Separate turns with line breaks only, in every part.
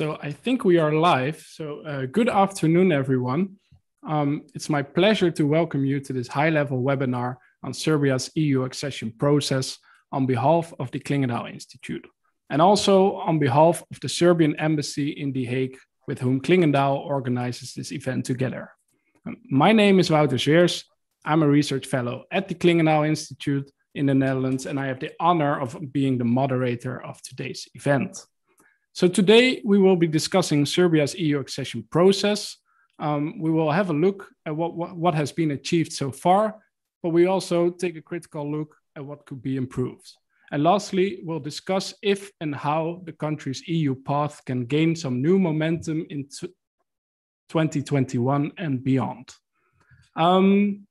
So I think we are live. So uh, good afternoon, everyone. Um, it's my pleasure to welcome you to this high-level webinar on Serbia's EU accession process on behalf of the Clingendael Institute, and also on behalf of the Serbian Embassy in The Hague, with whom Clingendael organizes this event together. Um, my name is Wouter Zweers. I'm a research fellow at the Clingendael Institute in the Netherlands, and I have the honor of being the moderator of today's event. So today we will be discussing Serbia's EU accession process. Um, we will have a look at what, what, what has been achieved so far, but we also take a critical look at what could be improved. And lastly, we'll discuss if and how the country's EU path can gain some new momentum in 2021 and beyond. Um,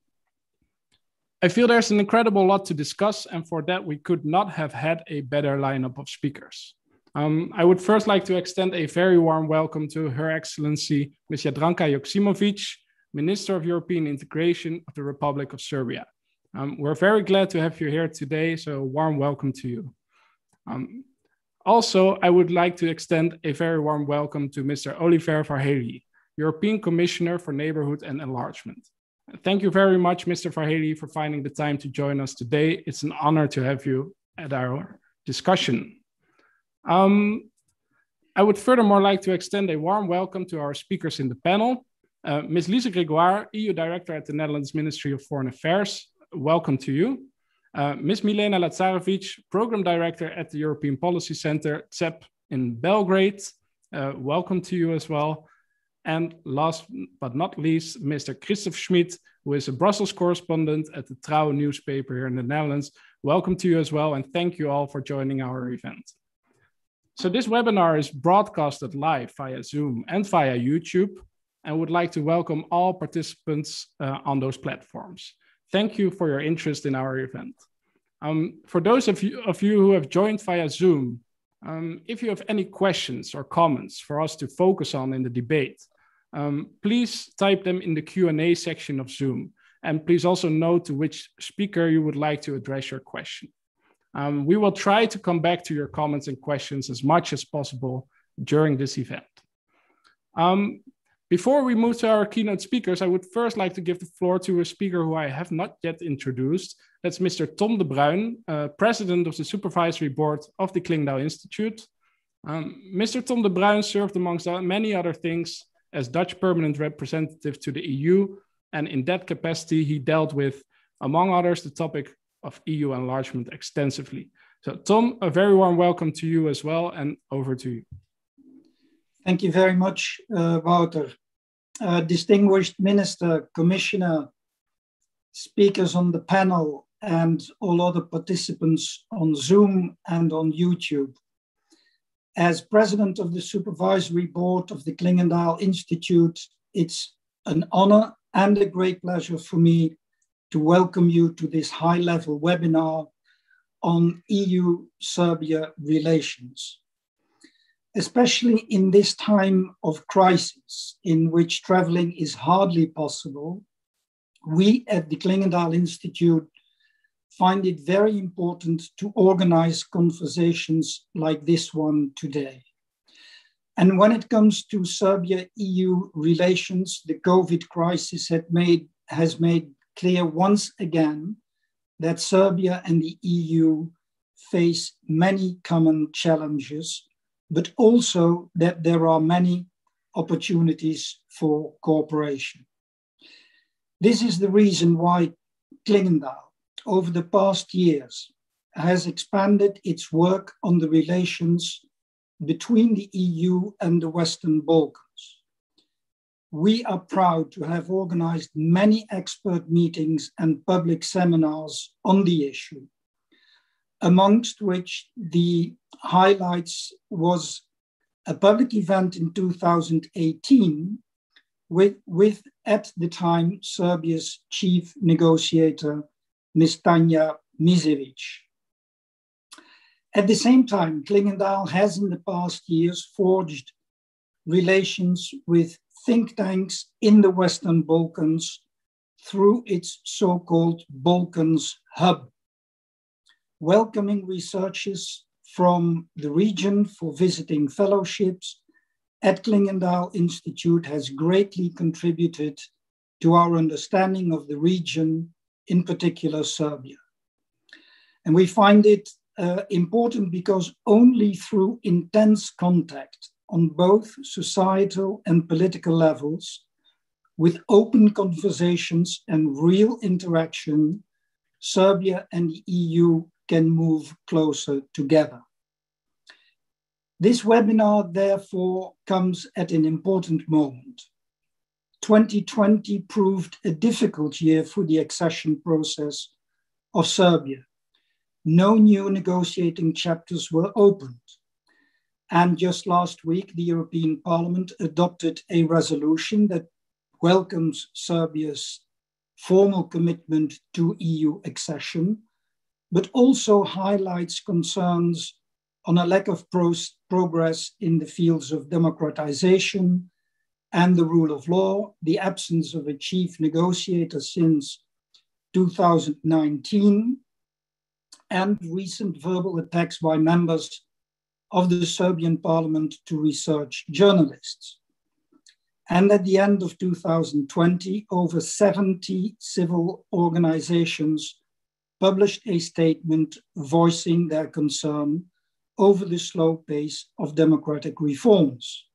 I feel there's an incredible lot to discuss, and for that, we could not have had a better lineup of speakers. Um, I would first like to extend a very warm welcome to Her Excellency Ms. Jadranka Joksimovic, Minister of European Integration of the Republic of Serbia. Um, we're very glad to have you here today, so warm welcome to you. Um, also, I would like to extend a very warm welcome to Mr. Oliver Várhelyi, European Commissioner for Neighborhood and Enlargement. Thank you very much, Mr. Várhelyi, for finding the time to join us today. It's an honor to have you at our discussion. Um, I would furthermore like to extend a warm welcome to our speakers in the panel. Uh, Ms. Lise Gregoire, EU Director at the Netherlands Ministry of Foreign Affairs. Welcome to you. Uh, Ms. Milena Lazarevic, Program Director at the European Policy Center, CEP in Belgrade. Uh, welcome to you as well. And last but not least, Mr. Christoph Schmid, who is a Brussels correspondent at the Trouw newspaper here in the Netherlands. Welcome to you as well, and thank you all for joining our event. So this webinar is broadcasted live via Zoom and via YouTube, and would like to welcome all participants uh, on those platforms. Thank you for your interest in our event. Um, for those of you, of you who have joined via Zoom, um, if you have any questions or comments for us to focus on in the debate, um, please type them in the Q&A section of Zoom. And please also note to which speaker you would like to address your question. Um, we will try to come back to your comments and questions as much as possible during this event. Um, before we move to our keynote speakers, I would first like to give the floor to a speaker who I have not yet introduced. That's Mr. Tom de Bruijn, uh, President of the Supervisory Board of the Clingendael Institute. Um, Mr. Tom de Bruijn served, amongst many other things, as Dutch permanent representative to the EU. And in that capacity, he dealt with, among others, the topic of EU enlargement extensively. So, Tom, a very warm welcome to you as well, and over to you.
Thank you very much, uh, Wouter. Uh, distinguished Minister, Commissioner, speakers on the panel, and all other participants on Zoom and on YouTube. As president of the supervisory board of the Clingendael Institute, it's an honor and a great pleasure for me to welcome you to this high level webinar on EU Serbia relations. Especially in this time of crisis, in which traveling is hardly possible, we at the Clingendael Institute find it very important to organize conversations like this one today. And when it comes to Serbia EU relations, the COVID crisis made, has made clear once again that Serbia and the EU face many common challenges, but also that there are many opportunities for cooperation. This is the reason why Clingendael, over the past years, has expanded its work on the relations between the EU and the Western Balkans we are proud to have organized many expert meetings and public seminars on the issue, amongst which the highlights was a public event in 2018 with, with at the time, Serbia's chief negotiator, Ms. Tanja Miščević. At the same time, Clingendael has in the past years forged relations with think tanks in the Western Balkans through its so called Balkans Hub, welcoming researchers from the region for visiting fellowships at Clingendael Institute has greatly contributed to our understanding of the region, in particular Serbia. And we find it uh, important because only through intense contact on both societal and political levels, with open conversations and real interaction, Serbia and the EU can move closer together. This webinar, therefore, comes at an important moment. 2020 proved a difficult year for the accession process of Serbia. No new negotiating chapters were opened. And just last week, the European Parliament adopted a resolution that welcomes Serbia's formal commitment to EU accession, but also highlights concerns on a lack of pro progress in the fields of democratization and the rule of law, the absence of a chief negotiator since 2019, and recent verbal attacks by members of the Serbian parliament to research journalists. And at the end of 2020, over 70 civil organizations published a statement voicing their concern over the slow pace of democratic reforms.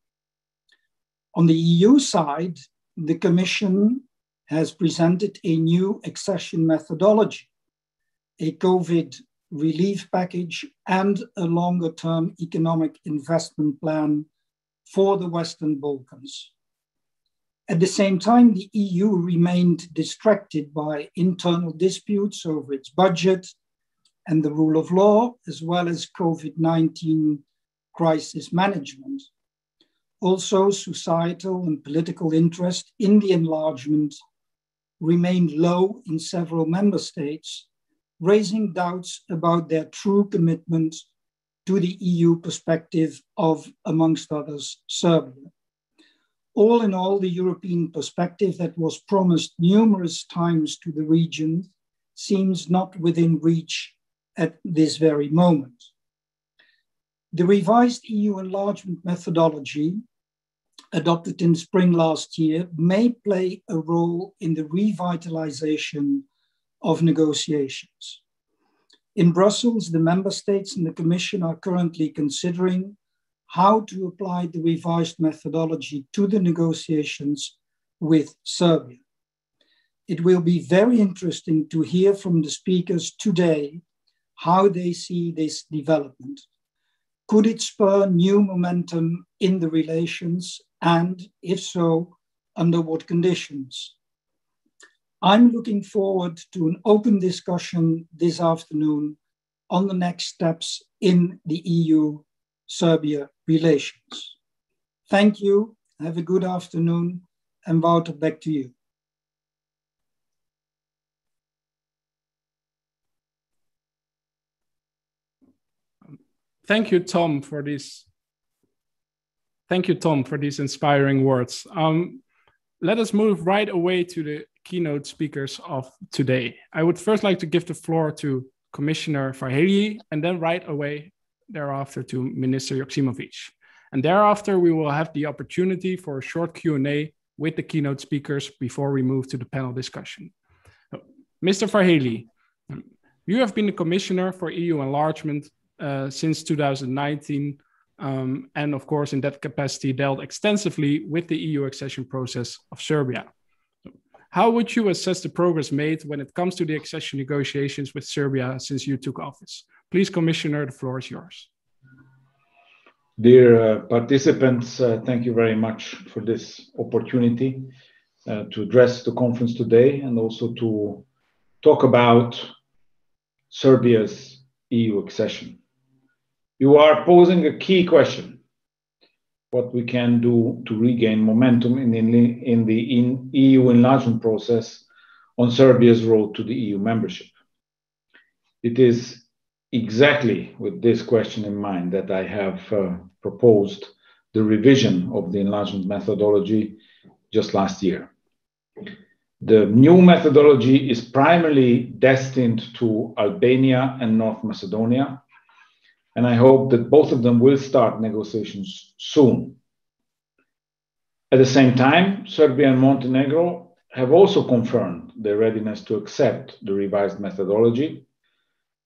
On the EU side, the Commission has presented a new accession methodology, a COVID relief package, and a longer term economic investment plan for the Western Balkans. At the same time, the EU remained distracted by internal disputes over its budget and the rule of law, as well as COVID 19 crisis management. Also, societal and political interest in the enlargement remained low in several member states, raising doubts about their true commitment to the EU perspective of, amongst others, Serbia. All in all, the European perspective that was promised numerous times to the region seems not within reach at this very moment. The revised EU enlargement methodology, adopted in spring last year, may play a role in the revitalization of negotiations. In Brussels, the member states and the Commission are currently considering how to apply the revised methodology to the negotiations with Serbia. It will be very interesting to hear from the speakers today how they see this development. Could it spur new momentum in the relations? And if so, under what conditions? I'm looking forward to an open discussion this afternoon on the next steps in the EU Serbia relations. Thank you. Have a good afternoon. And Wouter, back to you.
Thank you, Tom, for these. Thank you, Tom, for these inspiring words. Um, let us move right away to the keynote speakers of today. I would first like to give the floor to Commissioner Várhelyi, and then right away thereafter to Minister Joksimovic. And thereafter, we will have the opportunity for a short Q&A with the keynote speakers before we move to the panel discussion. Mr. Várhelyi, you have been the Commissioner for EU Enlargement uh, since 2019, um, and of course, in that capacity, dealt extensively with the EU accession process of Serbia. How would you assess the progress made when it comes to the accession negotiations with Serbia since you took office? Please, Commissioner, the floor is yours.
Dear uh, participants, uh, thank you very much for this opportunity uh, to address the conference today and also to talk about Serbia's EU accession. You are posing a key question what we can do to regain momentum in, in, in the in EU enlargement process on Serbia's road to the EU membership. It is exactly with this question in mind that I have uh, proposed the revision of the enlargement methodology just last year. The new methodology is primarily destined to Albania and North Macedonia, and I hope that both of them will start negotiations soon. At the same time, Serbia and Montenegro have also confirmed their readiness to accept the revised methodology.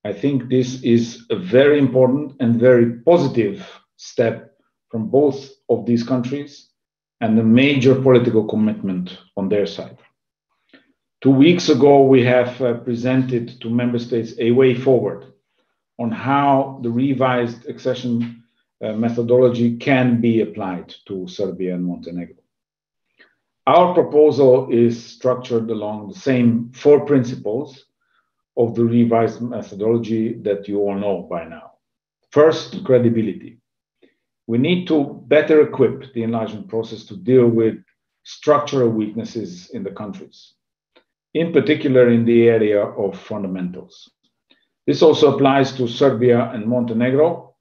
I think this is a very important and very positive step from both of these countries and a major political commitment on their side. Two weeks ago, we have uh, presented to member states a way forward on how the revised accession uh, methodology can be applied to Serbia and Montenegro. Our proposal is structured along the same four principles of the revised methodology that you all know by now. First, credibility. We need to better equip the enlargement process to deal with structural weaknesses in the countries, in particular in the area of fundamentals. This also applies to Serbia and Montenegro,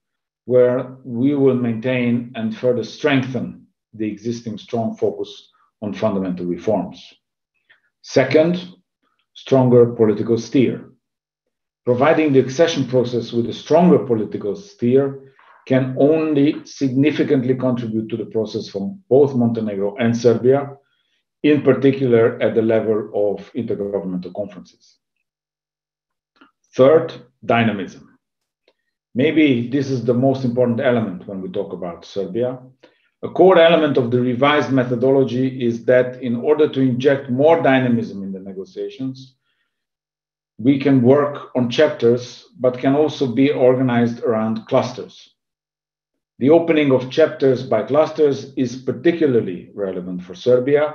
where we will maintain and further strengthen the existing strong focus on fundamental reforms. Second, stronger political steer. Providing the accession process with a stronger political steer can only significantly contribute to the process from both Montenegro and Serbia, in particular at the level of intergovernmental conferences. Third, dynamism. Maybe this is the most important element when we talk about Serbia. A core element of the revised methodology is that in order to inject more dynamism in the negotiations, we can work on chapters, but can also be organized around clusters. The opening of chapters by clusters is particularly relevant for Serbia,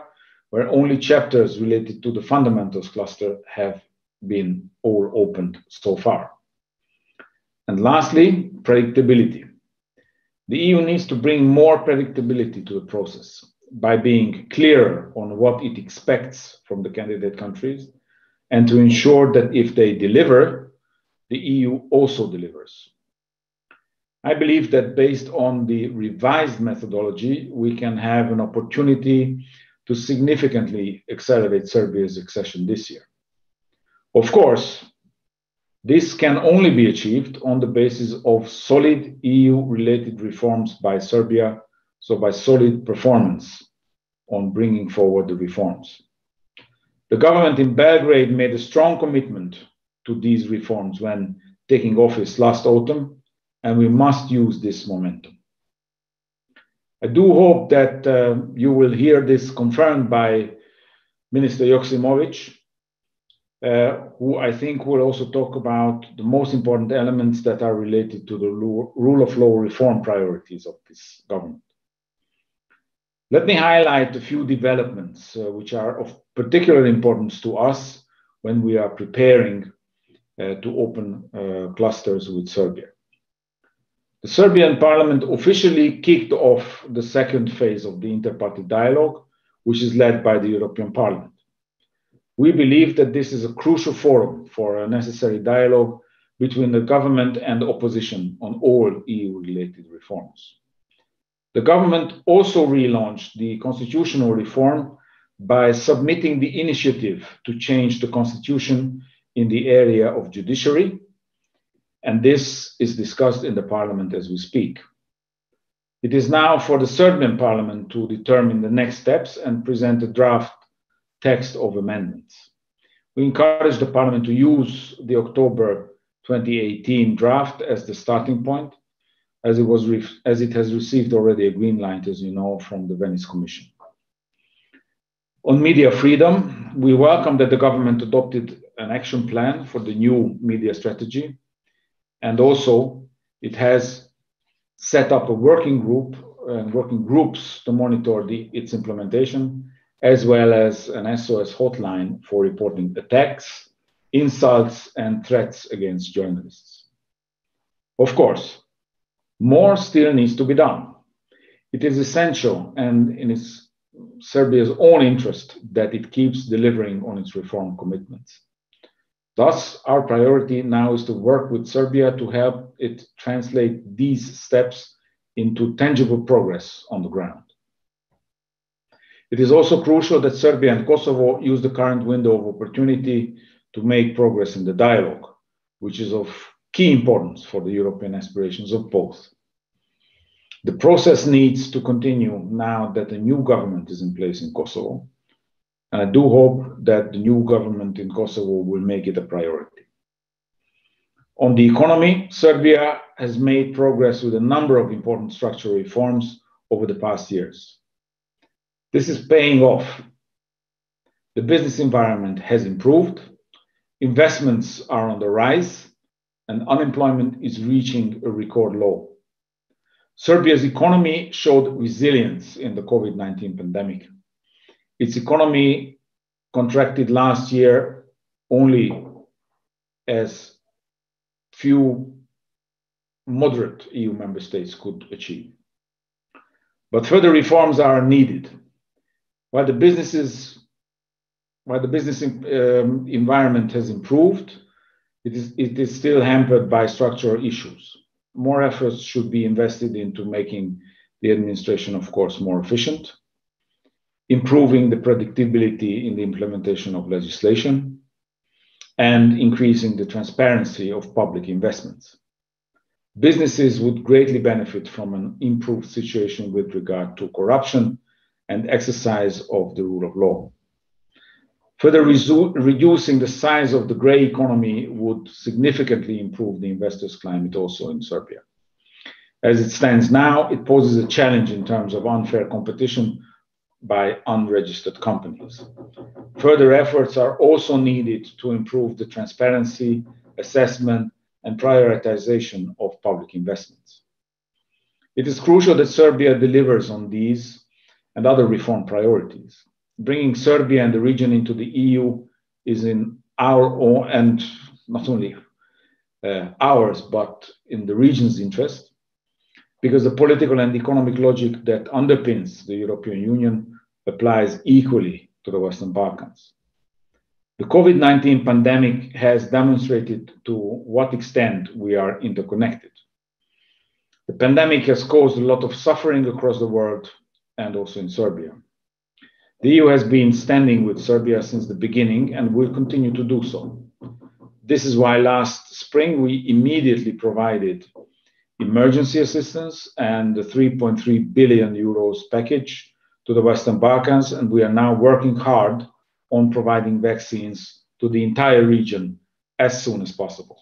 where only chapters related to the fundamentals cluster have been all opened so far. And lastly, predictability. The EU needs to bring more predictability to the process by being clearer on what it expects from the candidate countries and to ensure that if they deliver, the EU also delivers. I believe that based on the revised methodology, we can have an opportunity to significantly accelerate Serbia's accession this year. Of course, this can only be achieved on the basis of solid EU related reforms by Serbia, so by solid performance on bringing forward the reforms. The government in Belgrade made a strong commitment to these reforms when taking office last autumn, and we must use this momentum. I do hope that uh, you will hear this confirmed by Minister Joksimovic, who I think will also talk about the most important elements that are related to the rule of law reform priorities of this government. Let me highlight a few developments uh, which are of particular importance to us when we are preparing uh, to open uh, clusters with Serbia. The Serbian parliament officially kicked off the second phase of the inter-party dialogue, which is led by the European Parliament. We believe that this is a crucial forum for a necessary dialogue between the government and the opposition on all EU-related reforms. The government also relaunched the constitutional reform by submitting the initiative to change the constitution in the area of judiciary and this is discussed in the parliament as we speak. It is now for the Serbian parliament to determine the next steps and present a draft text of amendments. We encourage the parliament to use the October 2018 draft as the starting point, as it, was as it has received already a green light, as you know, from the Venice Commission. On media freedom, we welcome that the government adopted an action plan for the new media strategy and also, it has set up a working group and working groups to monitor the, its implementation, as well as an SOS hotline for reporting attacks, insults, and threats against journalists. Of course, more still needs to be done. It is essential and in its Serbia's own interest that it keeps delivering on its reform commitments. Thus, our priority now is to work with Serbia to help it translate these steps into tangible progress on the ground. It is also crucial that Serbia and Kosovo use the current window of opportunity to make progress in the dialogue, which is of key importance for the European aspirations of both. The process needs to continue now that a new government is in place in Kosovo, and I do hope that the new government in Kosovo will make it a priority. On the economy, Serbia has made progress with a number of important structural reforms over the past years. This is paying off. The business environment has improved, investments are on the rise, and unemployment is reaching a record low. Serbia's economy showed resilience in the COVID-19 pandemic. Its economy contracted last year only as few moderate EU member states could achieve. But further reforms are needed. While the businesses, while the business um, environment has improved, it is, it is still hampered by structural issues. More efforts should be invested into making the administration, of course, more efficient, improving the predictability in the implementation of legislation, and increasing the transparency of public investments. Businesses would greatly benefit from an improved situation with regard to corruption and exercise of the rule of law. Further reducing the size of the gray economy would significantly improve the investors' climate also in Serbia. As it stands now, it poses a challenge in terms of unfair competition by unregistered companies. Further efforts are also needed to improve the transparency, assessment, and prioritization of public investments. It is crucial that Serbia delivers on these and other reform priorities. Bringing Serbia and the region into the EU is in our own, and not only uh, ours, but in the region's interest, because the political and economic logic that underpins the European Union applies equally to the Western Balkans. The COVID 19 pandemic has demonstrated to what extent we are interconnected. The pandemic has caused a lot of suffering across the world and also in Serbia. The EU has been standing with Serbia since the beginning and will continue to do so. This is why last spring we immediately provided emergency assistance and the 3.3 billion euros package to the Western Balkans, and we are now working hard on providing vaccines to the entire region as soon as possible.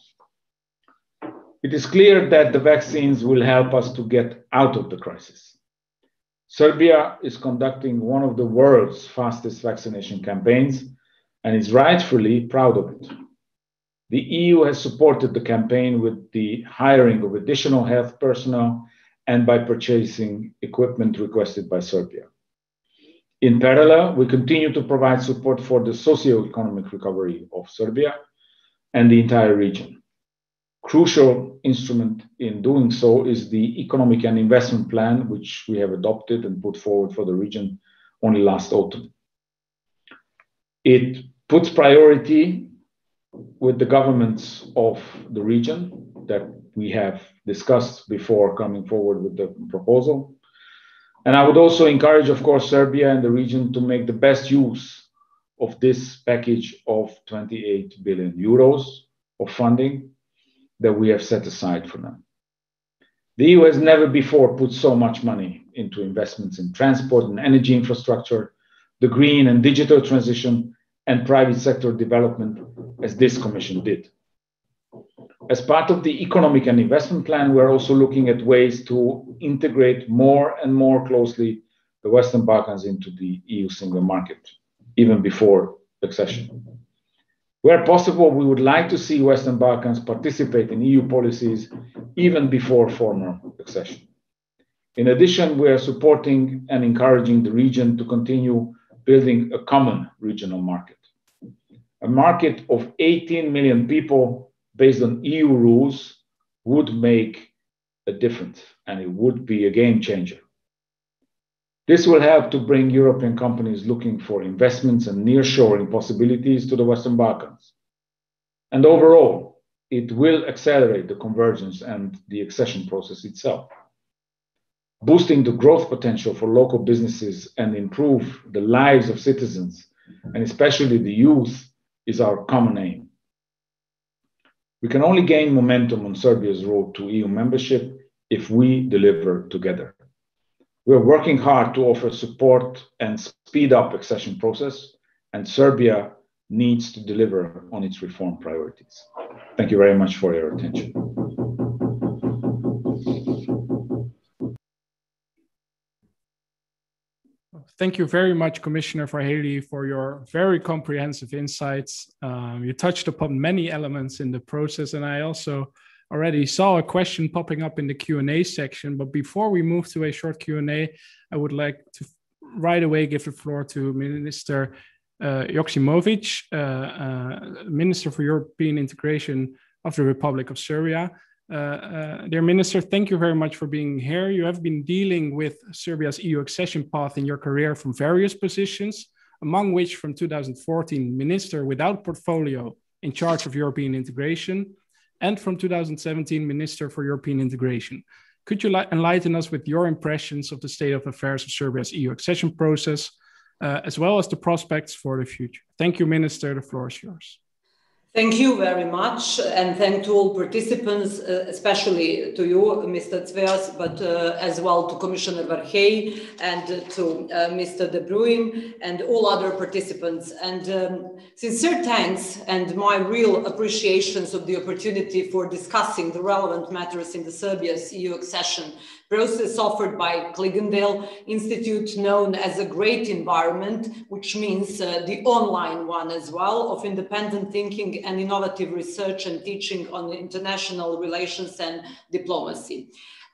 It is clear that the vaccines will help us to get out of the crisis. Serbia is conducting one of the world's fastest vaccination campaigns and is rightfully proud of it. The EU has supported the campaign with the hiring of additional health personnel and by purchasing equipment requested by Serbia. In parallel, we continue to provide support for the socio-economic recovery of Serbia and the entire region. Crucial instrument in doing so is the economic and investment plan, which we have adopted and put forward for the region only last autumn. It puts priority with the governments of the region that we have discussed before coming forward with the proposal and I would also encourage, of course, Serbia and the region to make the best use of this package of 28 billion euros of funding that we have set aside for them. The EU has never before put so much money into investments in transport and energy infrastructure, the green and digital transition, and private sector development as this commission did. As part of the economic and investment plan, we're also looking at ways to integrate more and more closely the Western Balkans into the EU single market, even before accession. Where possible, we would like to see Western Balkans participate in EU policies even before formal accession. In addition, we are supporting and encouraging the region to continue building a common regional market. A market of 18 million people based on EU rules would make a difference and it would be a game changer. This will help to bring European companies looking for investments and nearshoring possibilities to the Western Balkans. And overall, it will accelerate the convergence and the accession process itself. Boosting the growth potential for local businesses and improve the lives of citizens, and especially the youth, is our common aim. We can only gain momentum on Serbia's road to EU membership if we deliver together. We're working hard to offer support and speed up accession process, and Serbia needs to deliver on its reform priorities. Thank you very much for your attention.
Thank you very much, Commissioner Várhelyi, for your very comprehensive insights. Um, you touched upon many elements in the process, and I also already saw a question popping up in the Q&A section. But before we move to a short Q&A, I would like to right away give the floor to Minister uh, Joksimovic, uh, uh, Minister for European Integration of the Republic of Serbia. Uh, uh, dear Minister, thank you very much for being here. You have been dealing with Serbia's EU accession path in your career from various positions, among which from 2014, Minister without portfolio in charge of European integration, and from 2017, Minister for European integration. Could you enlighten us with your impressions of the state of affairs of Serbia's EU accession process, uh, as well as the prospects for the future? Thank you, Minister. The floor is yours.
Thank you very much, and thank to all participants, uh, especially to you, Mr. Zweers, but uh, as well to Commissioner Várhelyi and uh, to Mr. De Bruijn and all other participants. And um, sincere thanks and my real appreciations of the opportunity for discussing the relevant matters in the Serbia's EU accession process offered by Clingendael Institute, known as a great environment, which means uh, the online one as well, of independent thinking and innovative research and teaching on international relations and diplomacy.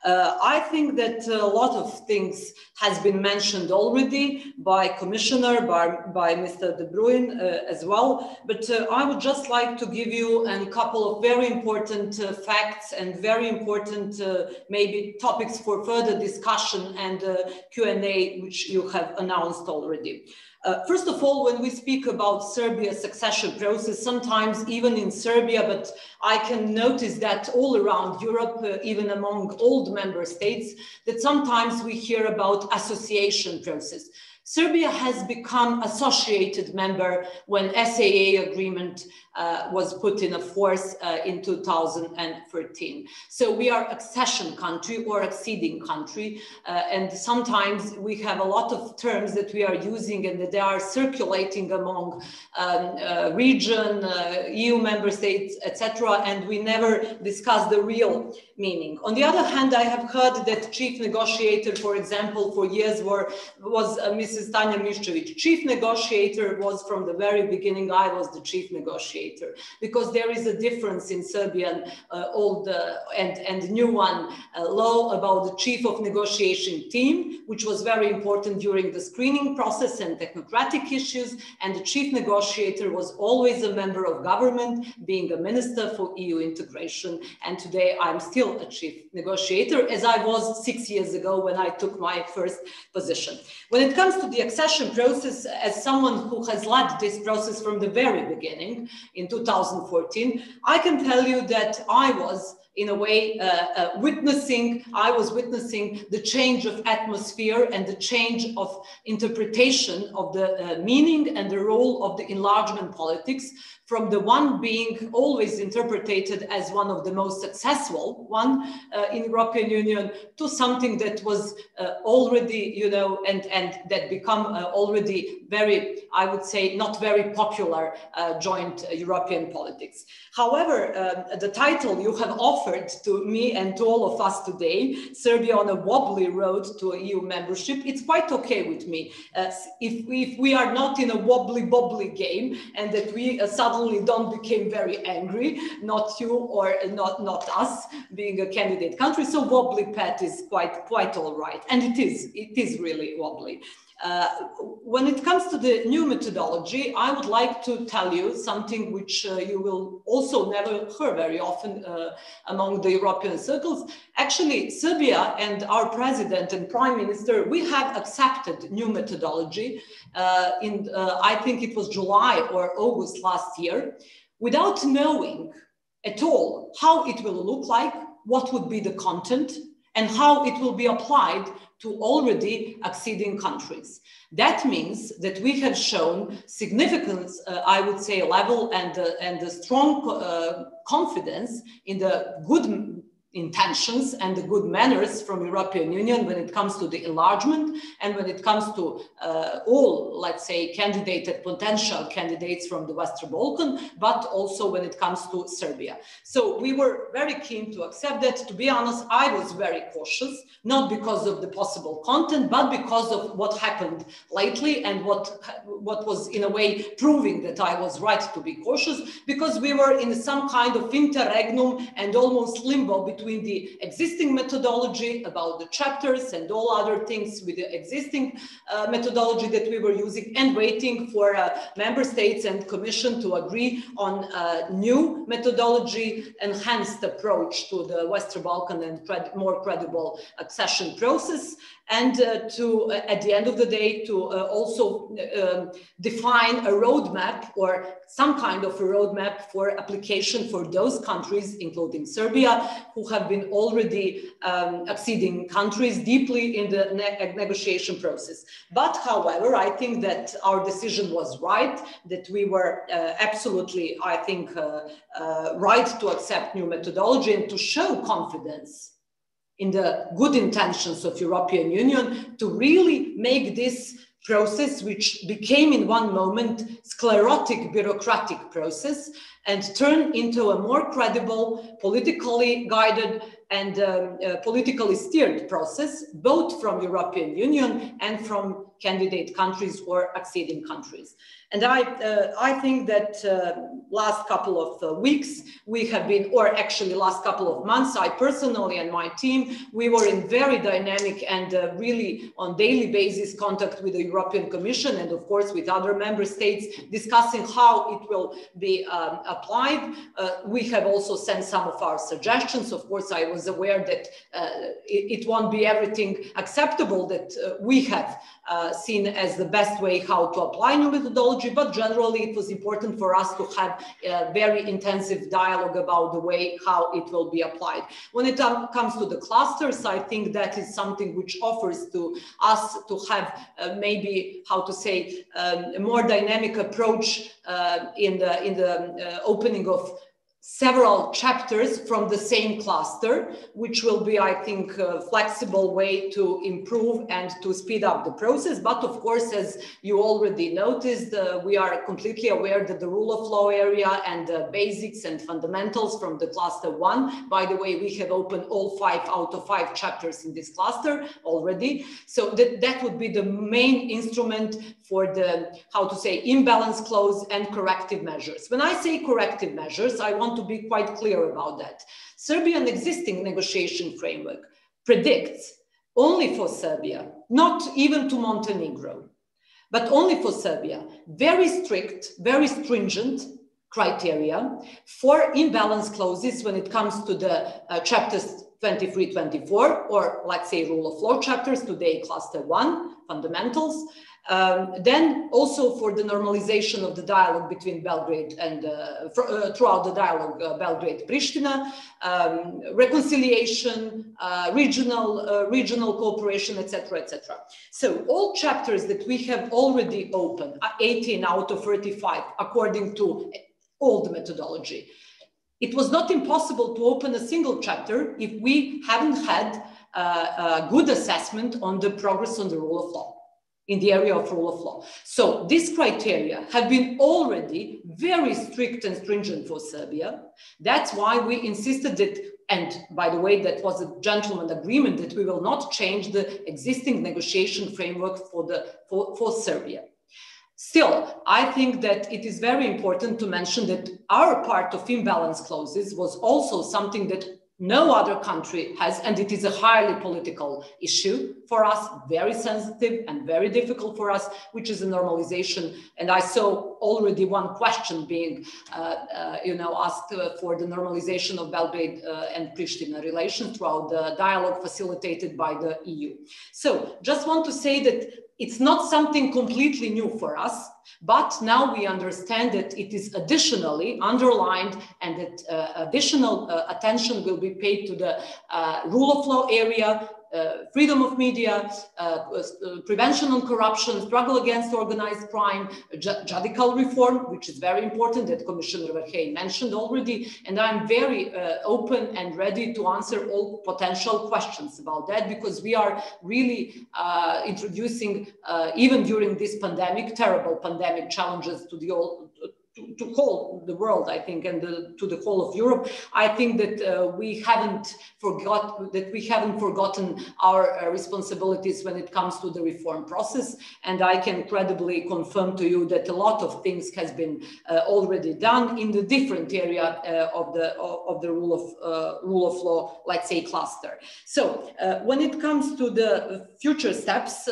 Uh, I think that a lot of things has been mentioned already by Commissioner, by, by Mr. De Bruijn uh, as well, but uh, I would just like to give you a couple of very important uh, facts and very important uh, maybe topics for further discussion and uh, Q&A, which you have announced already. Uh, first of all, when we speak about Serbia's accession process, sometimes even in Serbia, but I can notice that all around Europe, uh, even among old member states, that sometimes we hear about association process. Serbia has become associated member when SAA agreement uh, was put in force uh, in 2013. So we are accession country or acceding country. Uh, and sometimes we have a lot of terms that we are using and that they are circulating among um, uh, region, uh, EU member states, etc. And we never discuss the real meaning. On the other hand, I have heard that chief negotiator, for example, for years were, was uh, Mrs. Tanya Miščević. Chief negotiator was from the very beginning, I was the chief negotiator negotiator because there is a difference in Serbian uh, old uh, and, and new one uh, law about the chief of negotiation team, which was very important during the screening process and technocratic issues. And the chief negotiator was always a member of government, being a minister for EU integration. And today I'm still a chief negotiator, as I was six years ago when I took my first position. When it comes to the accession process, as someone who has led this process from the very beginning, in 2014, I can tell you that I was in a way uh, uh, witnessing, I was witnessing the change of atmosphere and the change of interpretation of the uh, meaning and the role of the enlargement politics from the one being always interpreted as one of the most successful one uh, in European Union to something that was uh, already, you know, and, and that become uh, already very, I would say, not very popular joint European politics. However, um, the title you have offered to me and to all of us today, Serbia on a wobbly road to EU membership, it's quite okay with me. Uh, if, if we are not in a wobbly bobbly game and that we uh, suddenly don't become very angry, not you or not, not us being a candidate country. So wobbly pet is quite, quite all right. And it is, it is really wobbly. Uh, when it comes to the new methodology, I would like to tell you something which uh, you will also never hear very often uh, among the European circles. Actually, Serbia and our president and prime minister, we have accepted new methodology uh, in, uh, I think it was July or August last year, without knowing at all how it will look like, what would be the content, and how it will be applied to already acceding countries. That means that we have shown significant, uh, I would say, level and, uh, and a strong uh, confidence in the good intentions and the good manners from European Union when it comes to the enlargement and when it comes to uh, all, let's say, candidated potential candidates from the Western Balkan, but also when it comes to Serbia. So we were very keen to accept that. To be honest, I was very cautious, not because of the possible content, but because of what happened lately and what, what was in a way proving that I was right to be cautious because we were in some kind of interregnum and almost limbo between the existing methodology about the chapters and all other things with the existing uh, methodology that we were using and waiting for uh, member states and commission to agree on a new methodology enhanced approach to the Western Balkan and cred more credible accession process and uh, to, uh, at the end of the day, to uh, also um, define a roadmap or some kind of a roadmap for application for those countries, including Serbia, who have been already um, acceding countries deeply in the ne negotiation process. But however, I think that our decision was right, that we were uh, absolutely, I think, uh, uh, right to accept new methodology and to show confidence in the good intentions of European Union to really make this process, which became in one moment sclerotic bureaucratic process and turned into a more credible, politically guided and um, uh, politically steered process, both from European Union and from candidate countries or acceding countries. And I, uh, I think that uh, last couple of uh, weeks we have been, or actually last couple of months, I personally and my team, we were in very dynamic and uh, really on daily basis contact with the European Commission and of course with other member states discussing how it will be um, applied. Uh, we have also sent some of our suggestions. Of course, I was aware that uh, it, it, won't be everything acceptable that we have seen as the best way how to apply new methodology but generally it was important for us to have a very intensive dialogue about the way how it will be applied. When it um, comes to the clusters, I think that is something which offers to us to have uh, maybe, how to say, um, a more dynamic approach uh, in the, in the uh, opening of several chapters from the same cluster, which will be, I think, a flexible way to improve and to speed up the process. But of course, as you already noticed, uh, we are completely aware that the rule of law area and the basics and fundamentals from the cluster one, by the way, we have opened all five out of five chapters in this cluster already. So that, that would be the main instrument for the, how to say, imbalance clause and corrective measures. When I say corrective measures, I want to be quite clear about that. Serbian existing negotiation framework predicts only for Serbia, not even to Montenegro, but only for Serbia, very strict, very stringent criteria for imbalance clauses when it comes to the uh, chapters 23, 24, or let's say rule of law chapters, today cluster one, fundamentals, um, then also for the normalization of the dialogue between Belgrade and uh, for, uh, throughout the dialogue uh, Belgrade-Pristina, um, reconciliation, uh, regional uh, regional cooperation, etc., etc. So all chapters that we have already opened, uh, 18 out of 35, according to old methodology. It was not impossible to open a single chapter if we haven't had a good assessment on the progress on the rule of law in the area of rule of law. So these criteria have been already very strict and stringent for Serbia. That's why we insisted that, and by the way, that was a gentleman agreement that we will not change the existing negotiation framework for, the, for, for Serbia. Still, I think that it is very important to mention that our part of imbalance clauses was also something that no other country has, and it is a highly political issue for us, very sensitive and very difficult for us, which is a normalization. And I saw already one question being, uh, uh, you know, asked uh, for the normalization of Belgrade uh, and Pristina relations throughout the dialogue facilitated by the EU. So just want to say that it's not something completely new for us, but now we understand that it is additionally underlined and that uh, additional uh, attention will be paid to the uh, rule of law area freedom of media, uh, uh, prevention on corruption, struggle against organized crime, judicial reform, which is very important that Commissioner Várhelyi mentioned already. And I'm very open and ready to answer all potential questions about that because we are really introducing, even during this pandemic, terrible pandemic challenges to the all to, whole the world, I think, and the, to the whole of Europe. I think that uh, we haven't forgot that we haven't forgotten our uh, responsibilities when it comes to the reform process, and I can credibly confirm to you that a lot of things has been uh, already done in the different area uh, of the of, the rule of uh, rule of law, let's say cluster. So uh, when it comes to the future steps,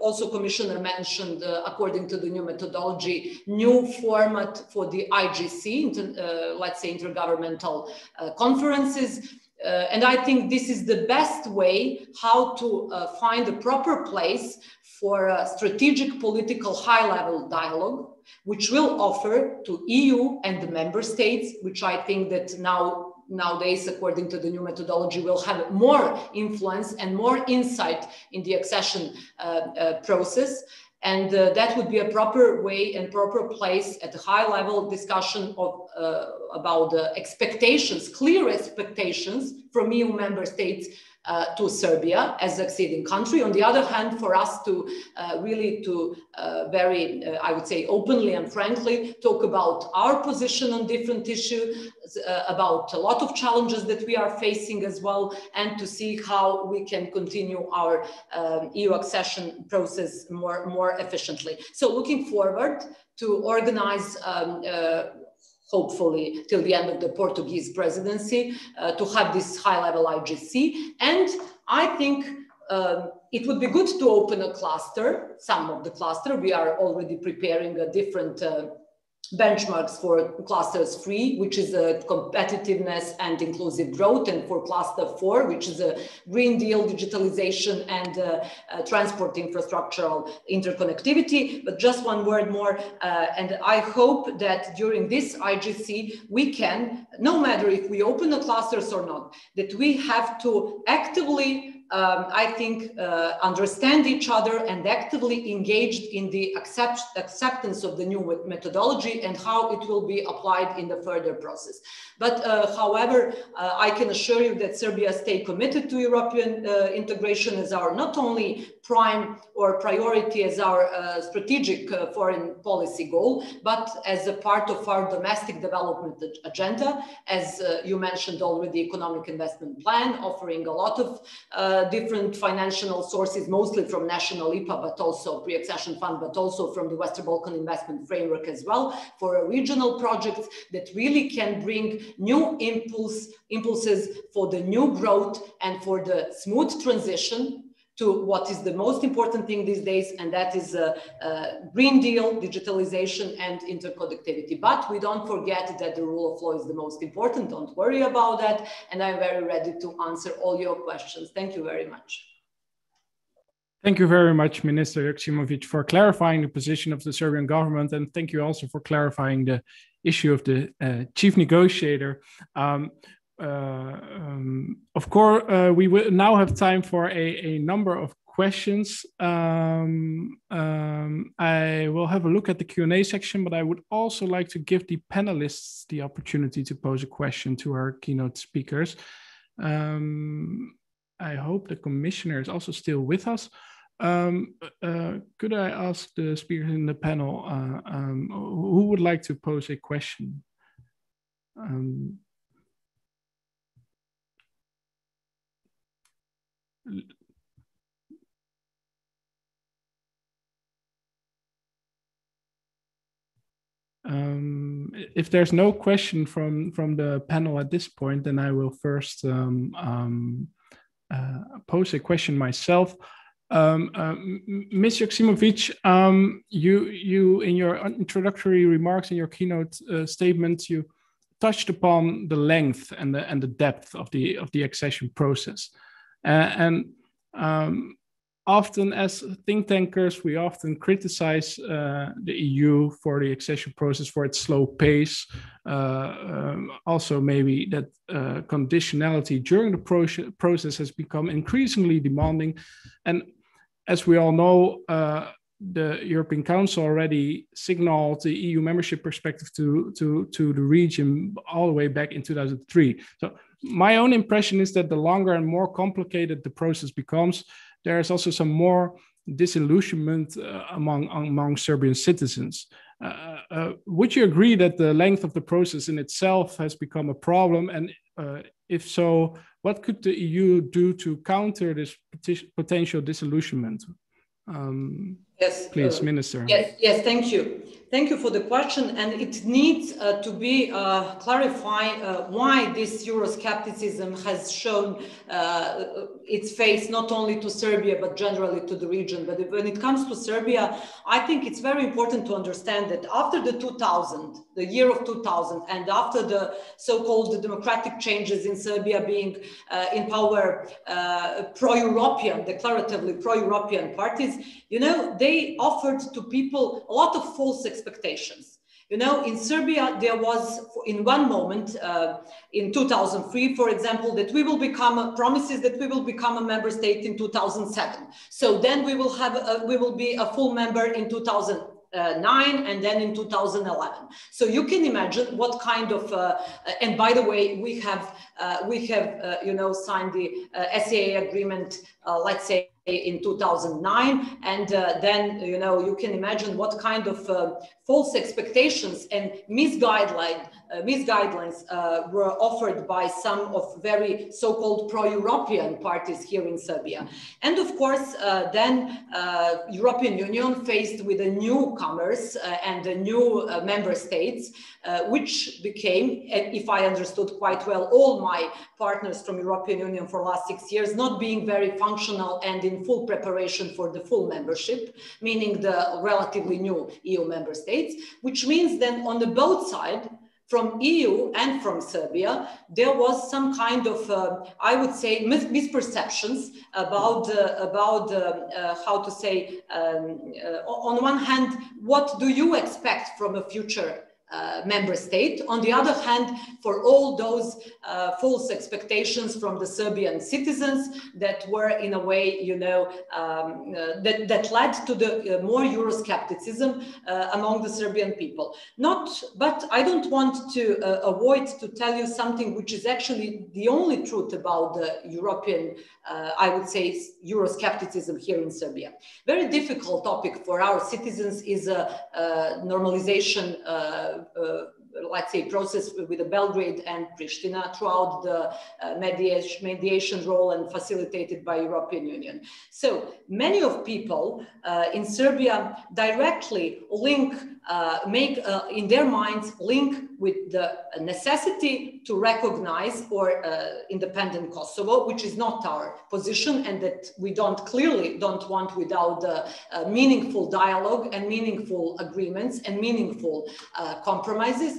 also Commissioner mentioned, according to the new methodology, new format for the IGC, inter, uh, let's say intergovernmental uh, conferences. Uh, and I think this is the best way how to find a proper place for a strategic political high level dialogue which will offer to EU and the member states, which I think that now nowadays, according to the new methodology, will have more influence and more insight in the accession uh, uh, process. And uh, that would be a proper way and proper place at a high level discussion of, uh, about the expectations, clear expectations from EU member states uh, to Serbia as a acceding country. On the other hand, for us to uh, really to uh, very, uh, I would say, openly and frankly talk about our position on different issues, uh, about a lot of challenges that we are facing as well, and to see how we can continue our um, EU accession process more, more efficiently. So looking forward to organize um, uh, hopefully till the end of the Portuguese presidency, uh, to have this high level IGC. And I think um, it would be good to open a cluster, some of the cluster. We are already preparing a different uh, benchmarks for clusters three, which is a competitiveness and inclusive growth, and for cluster four, which is a Green Deal, digitalization, and uh, uh, transport infrastructural interconnectivity. But just one word more, uh, and I hope that during this IGC, we can, no matter if we open the clusters or not, that we have to actively um, I think, uh, understand each other and actively engaged in the accept acceptance of the new methodology and how it will be applied in the further process. But uh, however, uh, I can assure you that Serbia stay committed to European uh, integration as our not only prime or priority as our uh, strategic uh, foreign policy goal, but as a part of our domestic development agenda, as you mentioned already, economic investment plan, offering a lot of different financial sources, mostly from national IPA, but also pre-accession fund, but also from the Western Balkan investment framework as well, for a regional projects that really can bring new impulse, impulses for the new growth and for the smooth transition to what is the most important thing these days, and that is a, a Green Deal, digitalization, and interconnectivity. But we don't forget that the rule of law is the most important. Don't worry about that. And I'm very ready to answer all your questions. Thank you very much.
Thank you very much, Minister Joksimovic, for clarifying the position of the Serbian government. And thank you also for clarifying the issue of the uh, chief negotiator. Um, uh, um, of course, uh, we will now have time for a, a number of questions. Um, um, I will have a look at the Q&A section, but I would also like to give the panelists the opportunity to pose a question to our keynote speakers. Um, I hope the commissioner is also still with us. Um, uh, could I ask the speakers in the panel uh, um, who would like to pose a question? Um, if there's no question from from the panel at this point, then I will first um, um, uh, pose a question myself. Um, uh, Ms. Joksimovic, um, you you in your introductory remarks in your keynote uh, statement, you touched upon the length and the and the depth of the of the accession process, and um, often as think tankers, we often criticize uh, the EU for the accession process for its slow pace. Uh, um, also, maybe that uh, conditionality during the pro process has become increasingly demanding. And as we all know, uh, the European Council already signaled the EU membership perspective to, to, to the region all the way back in 2003. So my own impression is that the longer and more complicated the process becomes, there is also some more disillusionment uh, among among Serbian citizens. Uh, uh, would you agree that the length of the process in itself has become a problem? And uh, if so, what could the EU do to counter this potential disillusionment? Um,
yes,
please, uh, Minister.
Yes, yes, thank you. Thank you for the question. And it needs uh, to be uh, clarified uh, why this Euroscepticism has shown uh, its face not only to Serbia, but generally to the region. But when it comes to Serbia, I think it's very important to understand that after the 2000, the year of 2000, and after the so-called democratic changes in Serbia being uh, in power, uh, pro-European, declaratively pro-European parties, you know, they offered to people a lot of false expectations. You know, in Serbia, there was in one moment uh, in 2003, for example, that we will become promises that we will become a member state in 2007. So then we will have a, we will be a full member in 2000 uh, nine and then in 2011. So you can imagine what kind of, uh, and by the way, we have, uh, we have, uh, you know, signed the uh, SAA agreement, uh, let's say in 2009 and uh, then you know you can imagine what kind of uh, false expectations and misguideline uh, misguidelines uh, were offered by some of very so-called pro-european parties here in serbia. And of course uh, then uh, european union faced with the newcomers and the new member states which became if i understood quite well all my partners from european union for last six years not being very functional and in full preparation for the full membership, meaning the relatively new EU member states, which means then on the both side, from EU and from Serbia, there was some kind of, uh, I would say, mis misperceptions about uh, about uh, uh how to say. Um, uh, on one hand, what do you expect from a future uh, member state. On the other hand, for all those uh, false expectations from the Serbian citizens that were in a way, you know, um, uh, that, that led to the uh, more Euroscepticism uh, among the Serbian people. Not, but I don't want to uh, avoid to tell you something which is actually the only truth about the European, I would say, Euroscepticism here in Serbia. Very difficult topic for our citizens is a, normalization uh, let's say, process with Belgrade and Pristina throughout the uh, mediation, role and facilitated by European Union. So many of people uh, in Serbia directly link, uh, make uh, in their minds link with the necessity to recognize or uh, independent Kosovo, which is not our position and that we don't clearly don't want without uh, meaningful dialogue and meaningful agreements and meaningful compromises.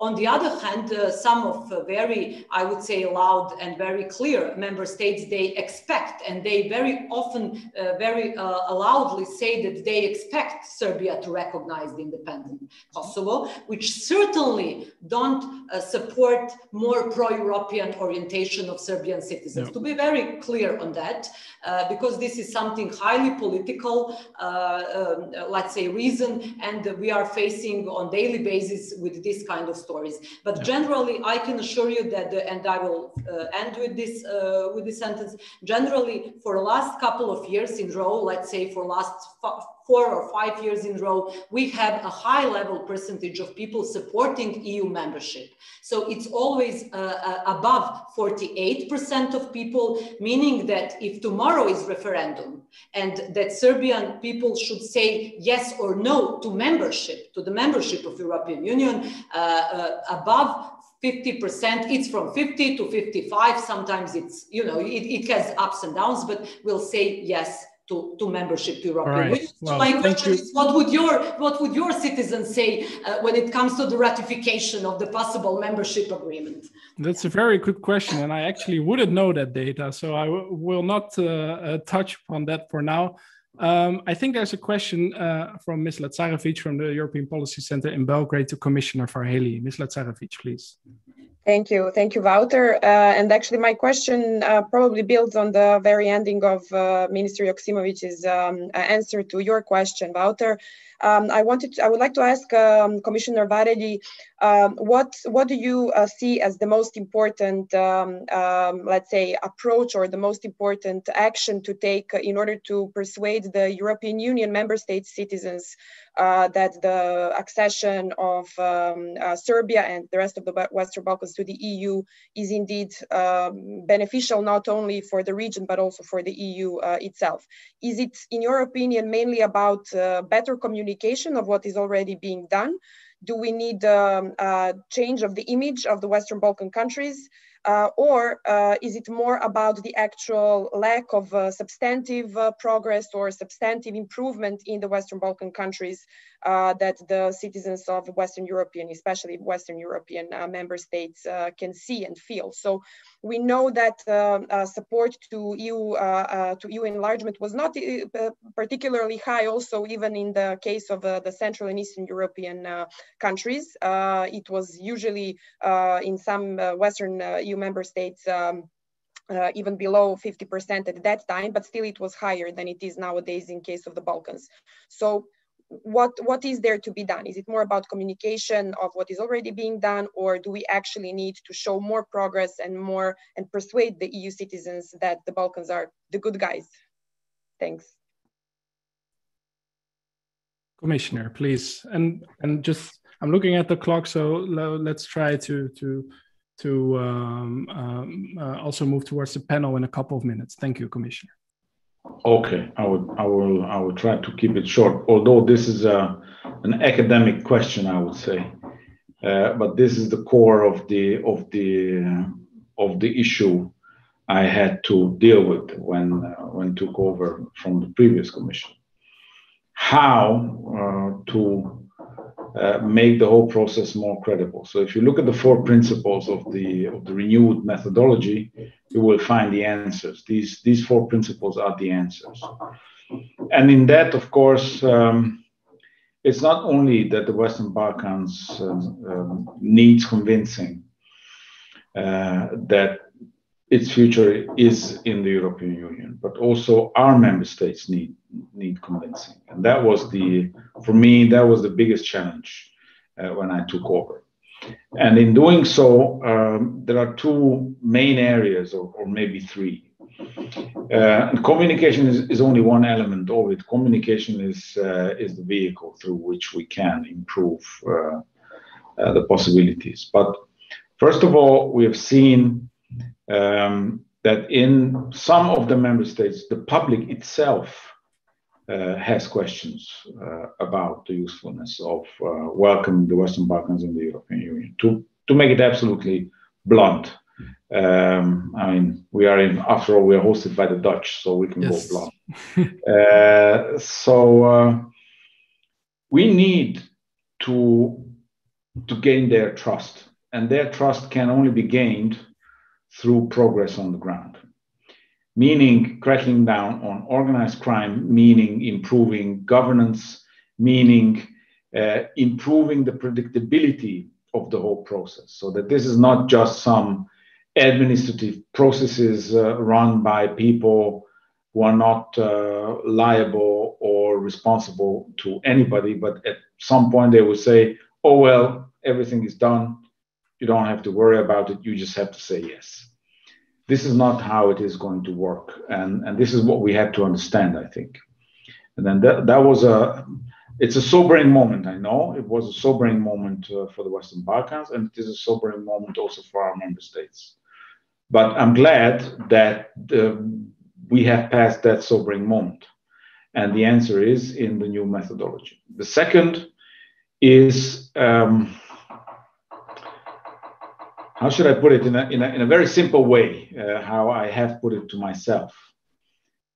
On the other hand, uh, some of uh, very, I would say, loud and very clear member states, they expect and they very often, uh, very uh, loudly say that they expect Serbia to recognize the independent Kosovo, which certainly don't uh, support more pro-European orientation of Serbian citizens. No. To be very clear on that, uh, because this is something highly political, um, let's say, reason, and we are facing on daily basis with this kind of stories. But generally, I can assure you that, the, and I will uh, end with this uh, with this sentence. Generally, for the last couple of years in row, let's say for last four or five years in a row, we have a high level percentage of people supporting EU membership. So it's always uh, uh above 48% of people, meaning that if tomorrow is referendum and that Serbian people should say yes or no to membership, to the membership of European Union, uh, uh, above 50%, it's from 50 to 55. Sometimes it's, you know, it, it has ups and downs, but we'll say yes to, to membership to European right. Union. Well, so my question is, what would your what would your citizens say uh, when it comes to the ratification of the possible membership agreement?
That's a very good question, and I actually wouldn't know that data, so I will not uh, uh, touch upon that for now. Um, I think there's a question uh, from Ms. Lazarevic from the European Policy Center in Belgrade to Commissioner Várhelyi. Ms. Lazarevic, please.
Thank you. Thank you, Wouter. Uh, and actually, my question uh, probably builds on the very ending of uh, Minister Joksimovic's um, answer to your question, Wouter. Um, I wanted, to, I would like to ask um, Commissioner Várhelyi, um, what what do you uh, see as the most important, um, um, let's say, approach or the most important action to take in order to persuade the European Union member states citizens uh, that the accession of um, uh, Serbia and the rest of the Western Balkans to the EU is indeed beneficial not only for the region but also for the EU uh, itself. Is it, in your opinion, mainly about uh, better communication of what is already being done? Do we need um, a change of the image of the Western Balkan countries? Uh, or uh, is it more about the actual lack of uh, substantive uh, progress or substantive improvement in the Western Balkan countries uh, that the citizens of Western European, especially Western European uh, member states can see and feel? So we know that support to EU, to EU enlargement was not particularly high also even in the case of the Central and Eastern European countries. it was usually in some Western EU member states um, uh, even below 50% at that time, but still it was higher than it is nowadays in case of the Balkans. So what, what is there to be done? Is it more about communication of what is already being done, or do we actually need to show more progress and more and persuade the EU citizens that the Balkans are the good guys? Thanks.
Commissioner, please. And, and just, I'm looking at the clock, so let's try to, to to um, um, uh, also move towards the panel in a couple of minutes. Thank you, Commissioner.
Okay, I would, I will, I will try to keep it short. Although this is a, an academic question, I would say, uh, but this is the core of the of the uh, of the issue I had to deal with when uh, when took over from the previous commission. How uh, to uh, make the whole process more credible. So if you look at the four principles of the of the renewed methodology, you will find the answers. These these four principles are the answers. And in that, of course, um, it's not only that the Western Balkans uh, um, needs convincing uh, that its future is in the European Union, but also our member states need need convincing, and that was the for me that was the biggest challenge uh, when I took over. And in doing so, um, there are two main areas, or, or maybe three. Uh, communication is, is, only one element of it. Communication is uh, is the vehicle through which we can improve uh, uh, the possibilities. But first of all, we have seen um, that in some of the member states, the public itself uh, has questions uh, about the usefulness of uh, welcoming the Western Balkans in the European Union. To, to make it absolutely blunt, um, I mean, we are in, after all, we are hosted by the Dutch, so we can yes. go blunt. Uh, so uh, we need to, to gain their trust, and their trust can only be gained through progress on the ground, meaning cracking down on organized crime, meaning improving governance, meaning uh, improving the predictability of the whole process so that this is not just some administrative processes uh, run by people who are not uh, liable or responsible to anybody, but at some point they will say, oh, well, everything is done. You don't have to worry about it. You just have to say yes. This is not how it is going to work. And, and this is what we have to understand, I think. And then that, that was a, it's a sobering moment, I know. It was a sobering moment uh, for the Western Balkans, and it is a sobering moment also for our member states. But I'm glad that uh, we have passed that sobering moment. And the answer is in the new methodology. The second is um, how should I put it in a, in a, in a very simple way, uh, how I have put it to myself.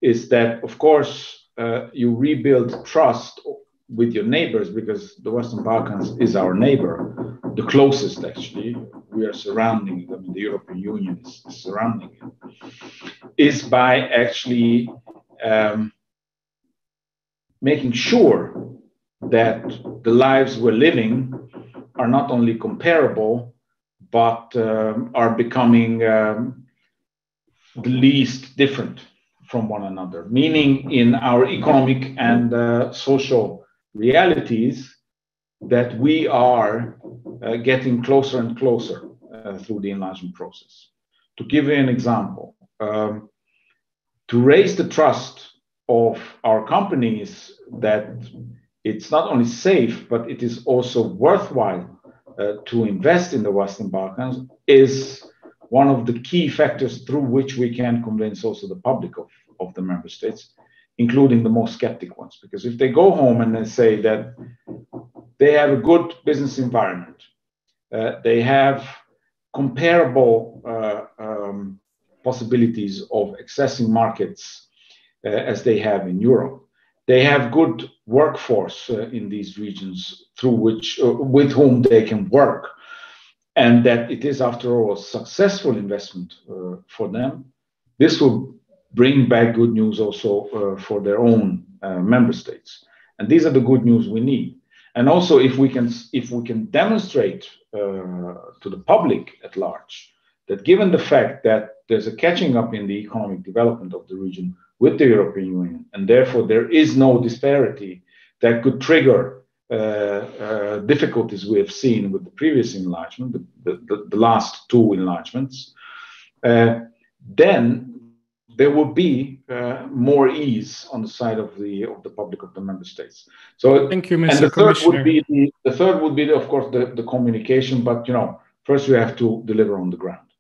is that, of course, uh, you rebuild trust with your neighbors because the Western Balkans is our neighbor, the closest actually. We are surrounding them, the European Union is surrounding it, is by actually um, making sure that the lives we're living are not only comparable, but um, are becoming um, the least different from one another, meaning in our economic and uh, social realities that we are uh, getting closer and closer uh, through the enlargement process. To give you an example, um, to raise the trust of our companies that it's not only safe, but it is also worthwhile uh, to invest in the Western Balkans is one of the key factors through which we can convince also the public of, of the member states, including the most skeptic ones. Because if they go home and they say that they have a good business environment, uh, they have comparable uh, um, possibilities of accessing markets uh, as they have in Europe, they have good workforce uh, in these regions through which uh, with whom they can work. And that it is after all a successful investment uh, for them. This will bring back good news also uh, for their own uh, member states. And these are the good news we need. And also if we can if we can demonstrate uh, to the public at large that given the fact that there's a catching up in the economic development of the region with the European Union, and therefore there is no disparity that could trigger uh, uh, difficulties we have seen with the previous enlargement, the, the, the last two enlargements, uh, then there will be uh, more ease on the side of the of the public of the member states. So
thank you, Mr.
And the third would be the, the third would be the, of course the, the communication, but you know first we have to deliver on the ground.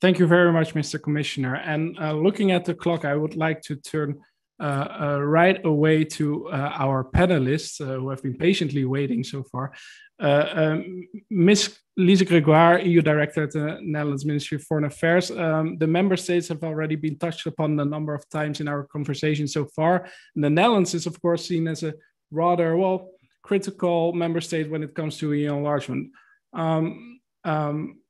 Thank you very much, Mr. Commissioner. And uh, looking at the clock, I would like to turn uh, uh, right away to uh, our panelists uh, who have been patiently waiting so far. Uh, um, Ms. Lise Gregoire, EU Director at the Netherlands Ministry of Foreign Affairs. Um, the member states have already been touched upon a number of times in our conversation so far. And the Netherlands is, of course, seen as a rather, well, critical member state when it comes to EU enlargement. Um, um,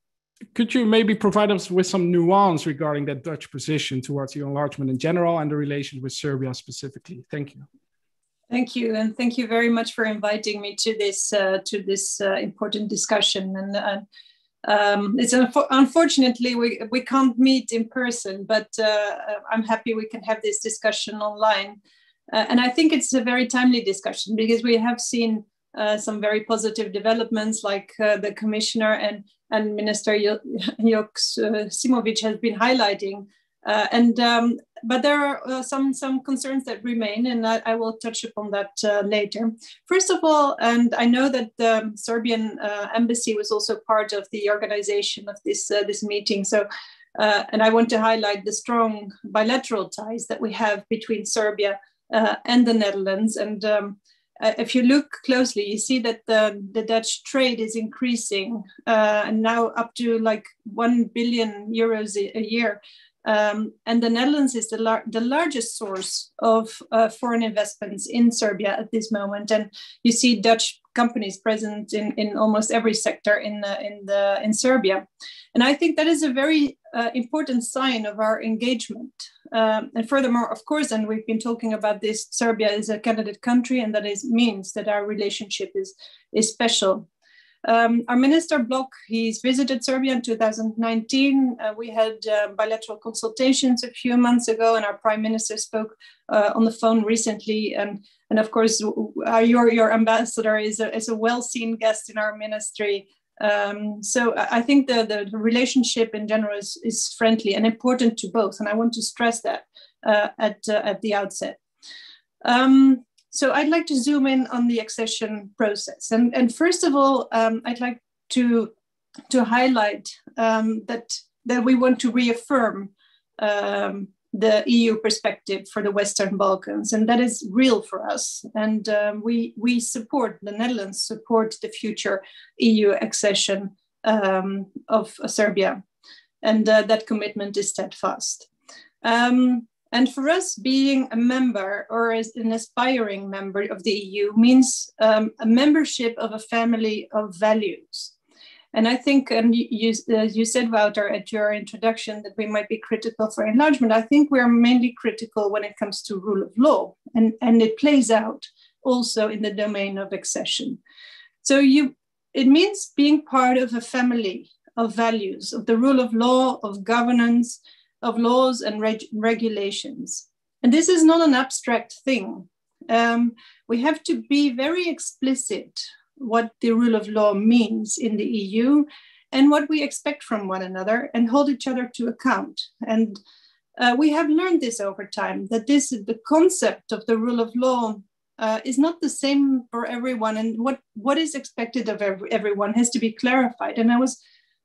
could you maybe provide us with some nuance regarding that Dutch position towards the enlargement in general and the relations with Serbia specifically? Thank you.
Thank you, and thank you very much for inviting me to this uh, to this uh, important discussion. And uh, um, it's unfortunately we we can't meet in person, but uh, I'm happy we can have this discussion online. Uh, and I think it's a very timely discussion because we have seen uh, some very positive developments, like the commissioner and and Minister Joksimovic has been highlighting. Uh, and um, but there are uh, some some concerns that remain, and I, I will touch upon that uh, later. First of all, and I know that the Serbian uh, embassy was also part of the organization of this uh, this meeting. So, uh, and I want to highlight the strong bilateral ties that we have between Serbia and the Netherlands, and um, uh, if you look closely, you see that the, the Dutch trade is increasing uh, and now up to like 1 billion euros a, a year. Um, and the Netherlands is the, lar the largest source of uh, foreign investments in Serbia at this moment. And you see Dutch companies present in, in almost every sector in, the, in, the, in Serbia. And I think that is a very uh, important sign of our engagement. Um, and furthermore, of course, and we've been talking about this, Serbia is a candidate country, and that is, means that our relationship is, is special. Um, our minister Blok, he's visited Serbia in 2019. Uh, we had uh, bilateral consultations a few months ago, and our prime minister spoke uh, on the phone recently. And, and of course, your, your ambassador is a, is a well seen guest in our ministry. Um, so I think the, the relationship in general is, is friendly and important to both. And I want to stress that uh, at, uh, at the outset. Um, so I'd like to zoom in on the accession process. And, and first of all, um, I'd like to, to highlight um, that, that we want to reaffirm um, the EU perspective for the Western Balkans, and that is real for us. And um, we we support the Netherlands support the future EU accession um, of Serbia, and uh, that commitment is steadfast. Um, And for us, being a member or as an aspiring member of the EU means um, a membership of a family of values. And I think, and you, you said, Wouter, at your introduction that we might be critical for enlargement. I think we are mainly critical when it comes to rule of law, and, and it plays out also in the domain of accession. So you, it means being part of a family of values, of the rule of law, of governance, of laws and reg regulations. And this is not an abstract thing. Um, we have to be very explicit what the rule of law means in the EU and what we expect from one another and hold each other to account. And uh, we have learned this over time that this is the concept of the rule of law uh, is not the same for everyone, and what what is expected of every, everyone has to be clarified. And I was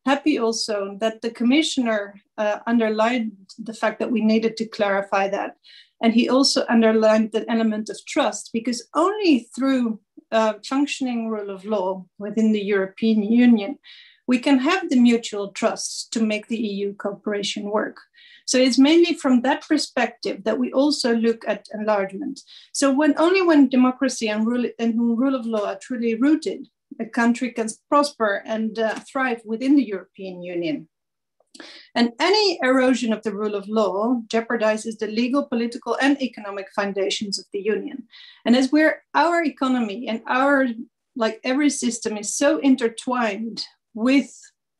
happy also that the commissioner uh, underlined the fact that we needed to clarify that. And he also underlined the element of trust because only through uh, functioning rule of law within the European Union, we can have the mutual trust to make the EU cooperation work. So it's mainly from that perspective that we also look at enlargement. So when only when democracy and rule, and rule of law are truly rooted, a country can prosper and uh, thrive within the European Union. And any erosion of the rule of law jeopardizes the legal, political, and economic foundations of the union. And as we're our economy and our like every system is so intertwined with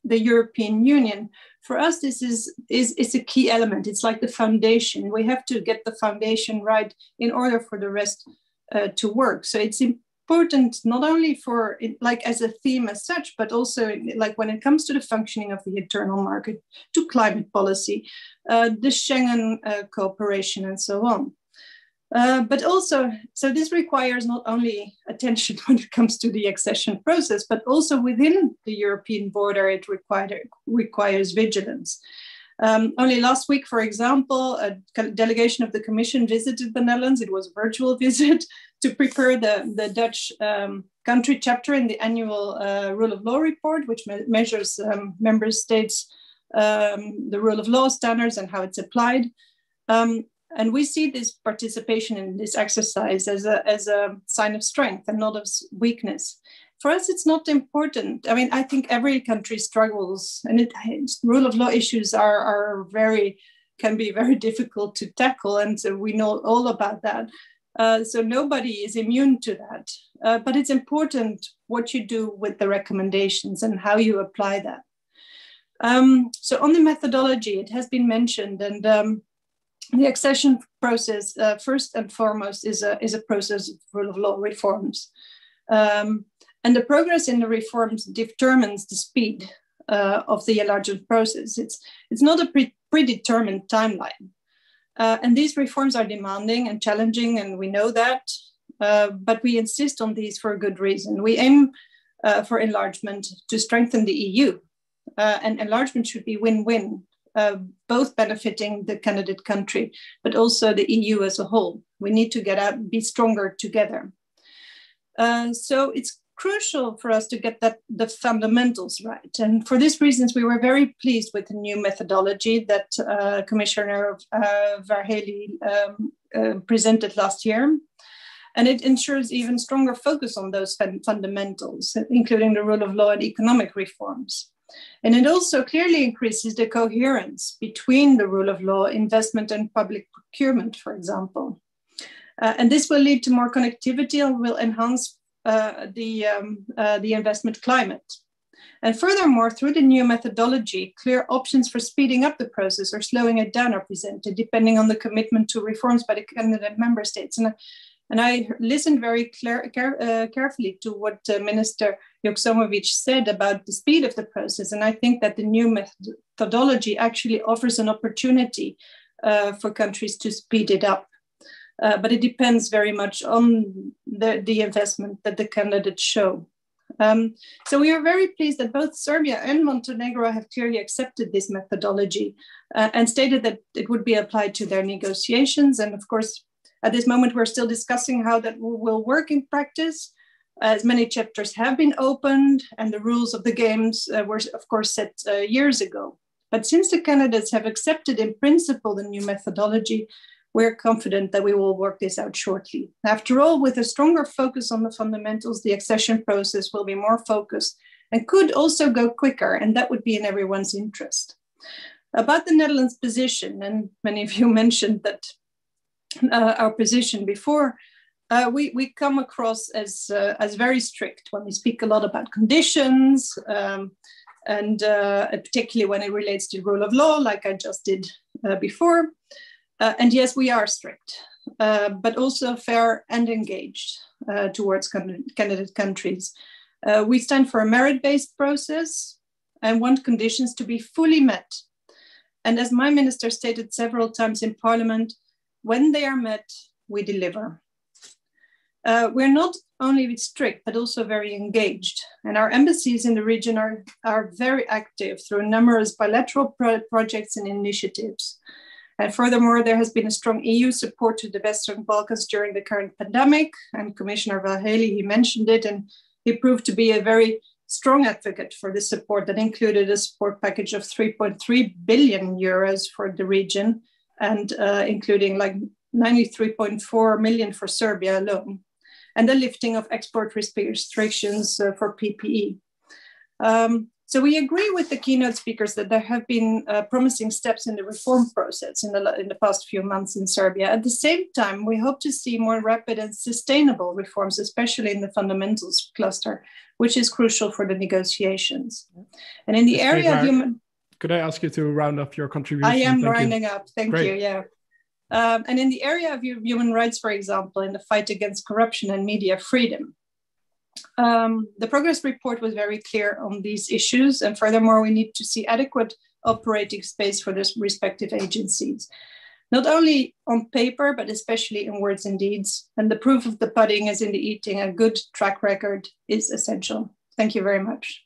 the European Union, for us this is, is, is a key element. It's like the foundation. We have to get the foundation right in order for the rest uh, to work. So it's important not only for like as a theme as such but also like when it comes to the functioning of the internal market to climate policy uh, the schengen uh, cooperation and so on. Uh, but also so this requires not only attention when it comes to the accession process but also within the european border it require, requires vigilance. Um, only last week, for example, a delegation of the Commission visited the Netherlands. It was a virtual visit to prepare the, the Dutch um, country chapter in the annual uh, rule of law report, which me measures um, member states' um, the rule of law standards and how it's applied. Um, and we see this participation in this exercise as a, as a sign of strength and not of weakness. For us it's not important. I mean i think every country struggles and it rule of law issues are are very can be very difficult to tackle and so we know all about that uh, so nobody is immune to that uh, but it's important what you do with the recommendations and how you apply that um, so on the methodology it has been mentioned and um, the accession process uh, first and foremost is a, is a process of rule of law reforms um, and the progress in the reforms determines the speed uh, of the enlargement process. It's, it's not a pre predetermined timeline. Uh, and these reforms are demanding and challenging, and we know that, uh, but we insist on these for a good reason. We aim uh, for enlargement to strengthen the EU, uh, and enlargement should be win win, uh, both benefiting the candidate country, but also the EU as a whole. We need to get out, be stronger together. so it's crucial for us to get that the fundamentals right. And for these reasons, we were very pleased with the new methodology that uh, Commissioner uh, um, uh, presented last year. And it ensures even stronger focus on those fundamentals, including the rule of law and economic reforms. And it also clearly increases the coherence between the rule of law, investment, and public procurement, for example. Uh, and this will lead to more connectivity and will enhance uh, the, um, uh, the investment climate. And furthermore, through the new methodology, clear options for speeding up the process or slowing it down are presented, depending on the commitment to reforms by the candidate member states. And, and I listened very clear, care, uh, carefully to what uh, Minister Joksimovic said about the speed of the process. And I think that the new methodology actually offers an opportunity uh, for countries to speed it up. Uh, but it depends very much on the, the investment that the candidates show. Um, so we are very pleased that both Serbia and Montenegro have clearly accepted this methodology uh, and stated that it would be applied to their negotiations. And of course, at this moment, we're still discussing how that will work in practice. As many chapters have been opened, and the rules of the games uh, were, of course, set uh, years ago. But since the candidates have accepted in principle the new methodology, we're confident that we will work this out shortly. After all, with a stronger focus on the fundamentals, the accession process will be more focused and could also go quicker, and that would be in everyone's interest. About the Netherlands' position, and many of you mentioned that uh, our position before, uh, we, we come across as, uh, as very strict when we speak a lot about conditions, um, and uh, particularly when it relates to the rule of law, like I just did uh, before. Uh, and yes, we are strict, uh, but also fair and engaged uh, towards candidate countries. Uh, we stand for a merit-based process and want conditions to be fully met. And as my minister stated several times in parliament, when they are met, we deliver. Uh, we're not only strict, but also very engaged. And our embassies in the region are, are very active through numerous bilateral pro projects and initiatives. And furthermore, there has been a strong EU support to the Western Balkans during the current pandemic. And Commissioner Várhelyi, he mentioned it, and he proved to be a very strong advocate for this support that included a support package of 3.3 billion euros for the region, and uh, including like 93.4 million for Serbia alone, and the lifting of export restrictions uh, for PPE. Um, so we agree with the keynote speakers that there have been uh, promising steps in the reform process in the, in the past few months in Serbia. At the same time, we hope to see more rapid and sustainable reforms, especially in the fundamentals cluster, which is crucial for the negotiations. And in the area of human...
Could I ask you to round up your contribution?
I am Thank rounding you. up. Thank Great. you. Yeah. Um, and in the area of human rights, for example, in the fight against corruption and media freedom, um, the progress report was very clear on these issues. And furthermore, we need to see adequate operating space for the respective agencies, not only on paper, but especially in words and deeds. And the proof of the pudding is in the eating. A good track record is essential. Thank you very much.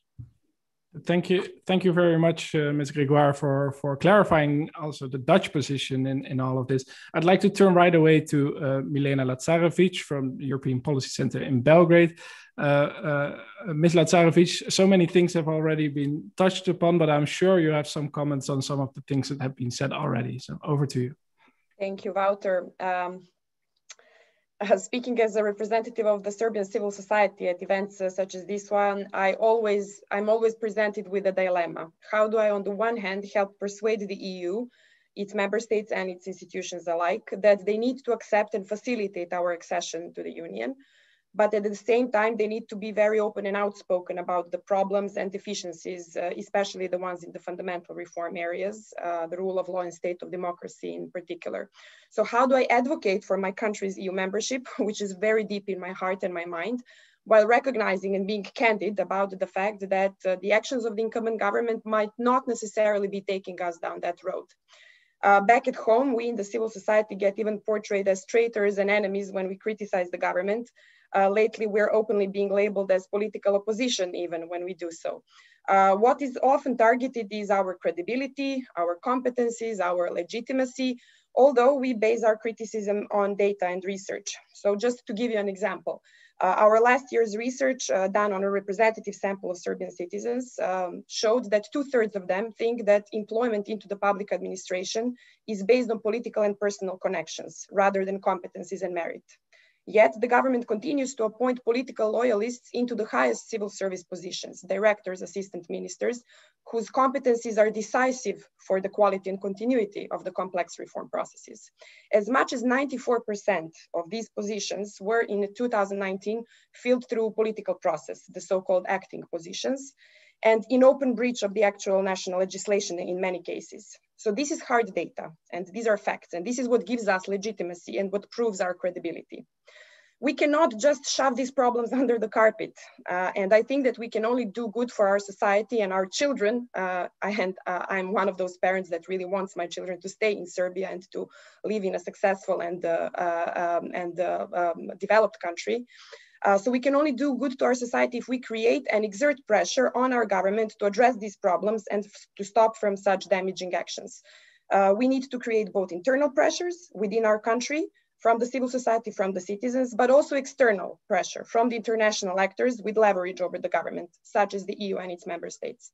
Thank you, thank you very much, uh, Ms. Gregoire, for for clarifying also the Dutch position in, in all of this. I'd like to turn right away to uh, Milena Lazarevic from the European Policy Center in Belgrade. Uh, uh, Ms. Lazarevic, so many things have already been touched upon, but I'm sure you have some comments on some of the things that have been said already. So over to you.
Thank you, Wouter. Um, uh, speaking as a representative of the Serbian civil society at events uh, such as this one, I always, I'm always presented with a dilemma. How do I, on the one hand, help persuade the EU, its member states and its institutions alike, that they need to accept and facilitate our accession to the Union, but at the same time, they need to be very open and outspoken about the problems and deficiencies, uh, especially the ones in the fundamental reform areas, uh, the rule of law and state of democracy in particular. So how do I advocate for my country's EU membership, which is very deep in my heart and my mind, while recognizing and being candid about the fact that uh, the actions of the incumbent government might not necessarily be taking us down that road. Uh, back at home, we in the civil society get even portrayed as traitors and enemies when we criticize the government, uh, lately, we're openly being labeled as political opposition even when we do so. Uh, what is often targeted is our credibility, our competencies, our legitimacy, although we base our criticism on data and research. So just to give you an example, uh, our last year's research uh, done on a representative sample of Serbian citizens um, showed that two thirds of them think that employment into the public administration is based on political and personal connections rather than competencies and merit. Yet the government continues to appoint political loyalists into the highest civil service positions, directors, assistant ministers, whose competencies are decisive for the quality and continuity of the complex reform processes. As much as 94% of these positions were in 2019 filled through political process, the so-called acting positions, and in open breach of the actual national legislation in many cases. So this is hard data, and these are facts, and this is what gives us legitimacy and what proves our credibility we cannot just shove these problems under the carpet. Uh, and I think that we can only do good for our society and our children. Uh, and uh, I'm one of those parents that really wants my children to stay in Serbia and to live in a successful and, uh, uh, um, and uh, um, developed country. Uh, so we can only do good to our society if we create and exert pressure on our government to address these problems and to stop from such damaging actions. Uh, we need to create both internal pressures within our country from the civil society, from the citizens, but also external pressure from the international actors with leverage over the government, such as the EU and its member states.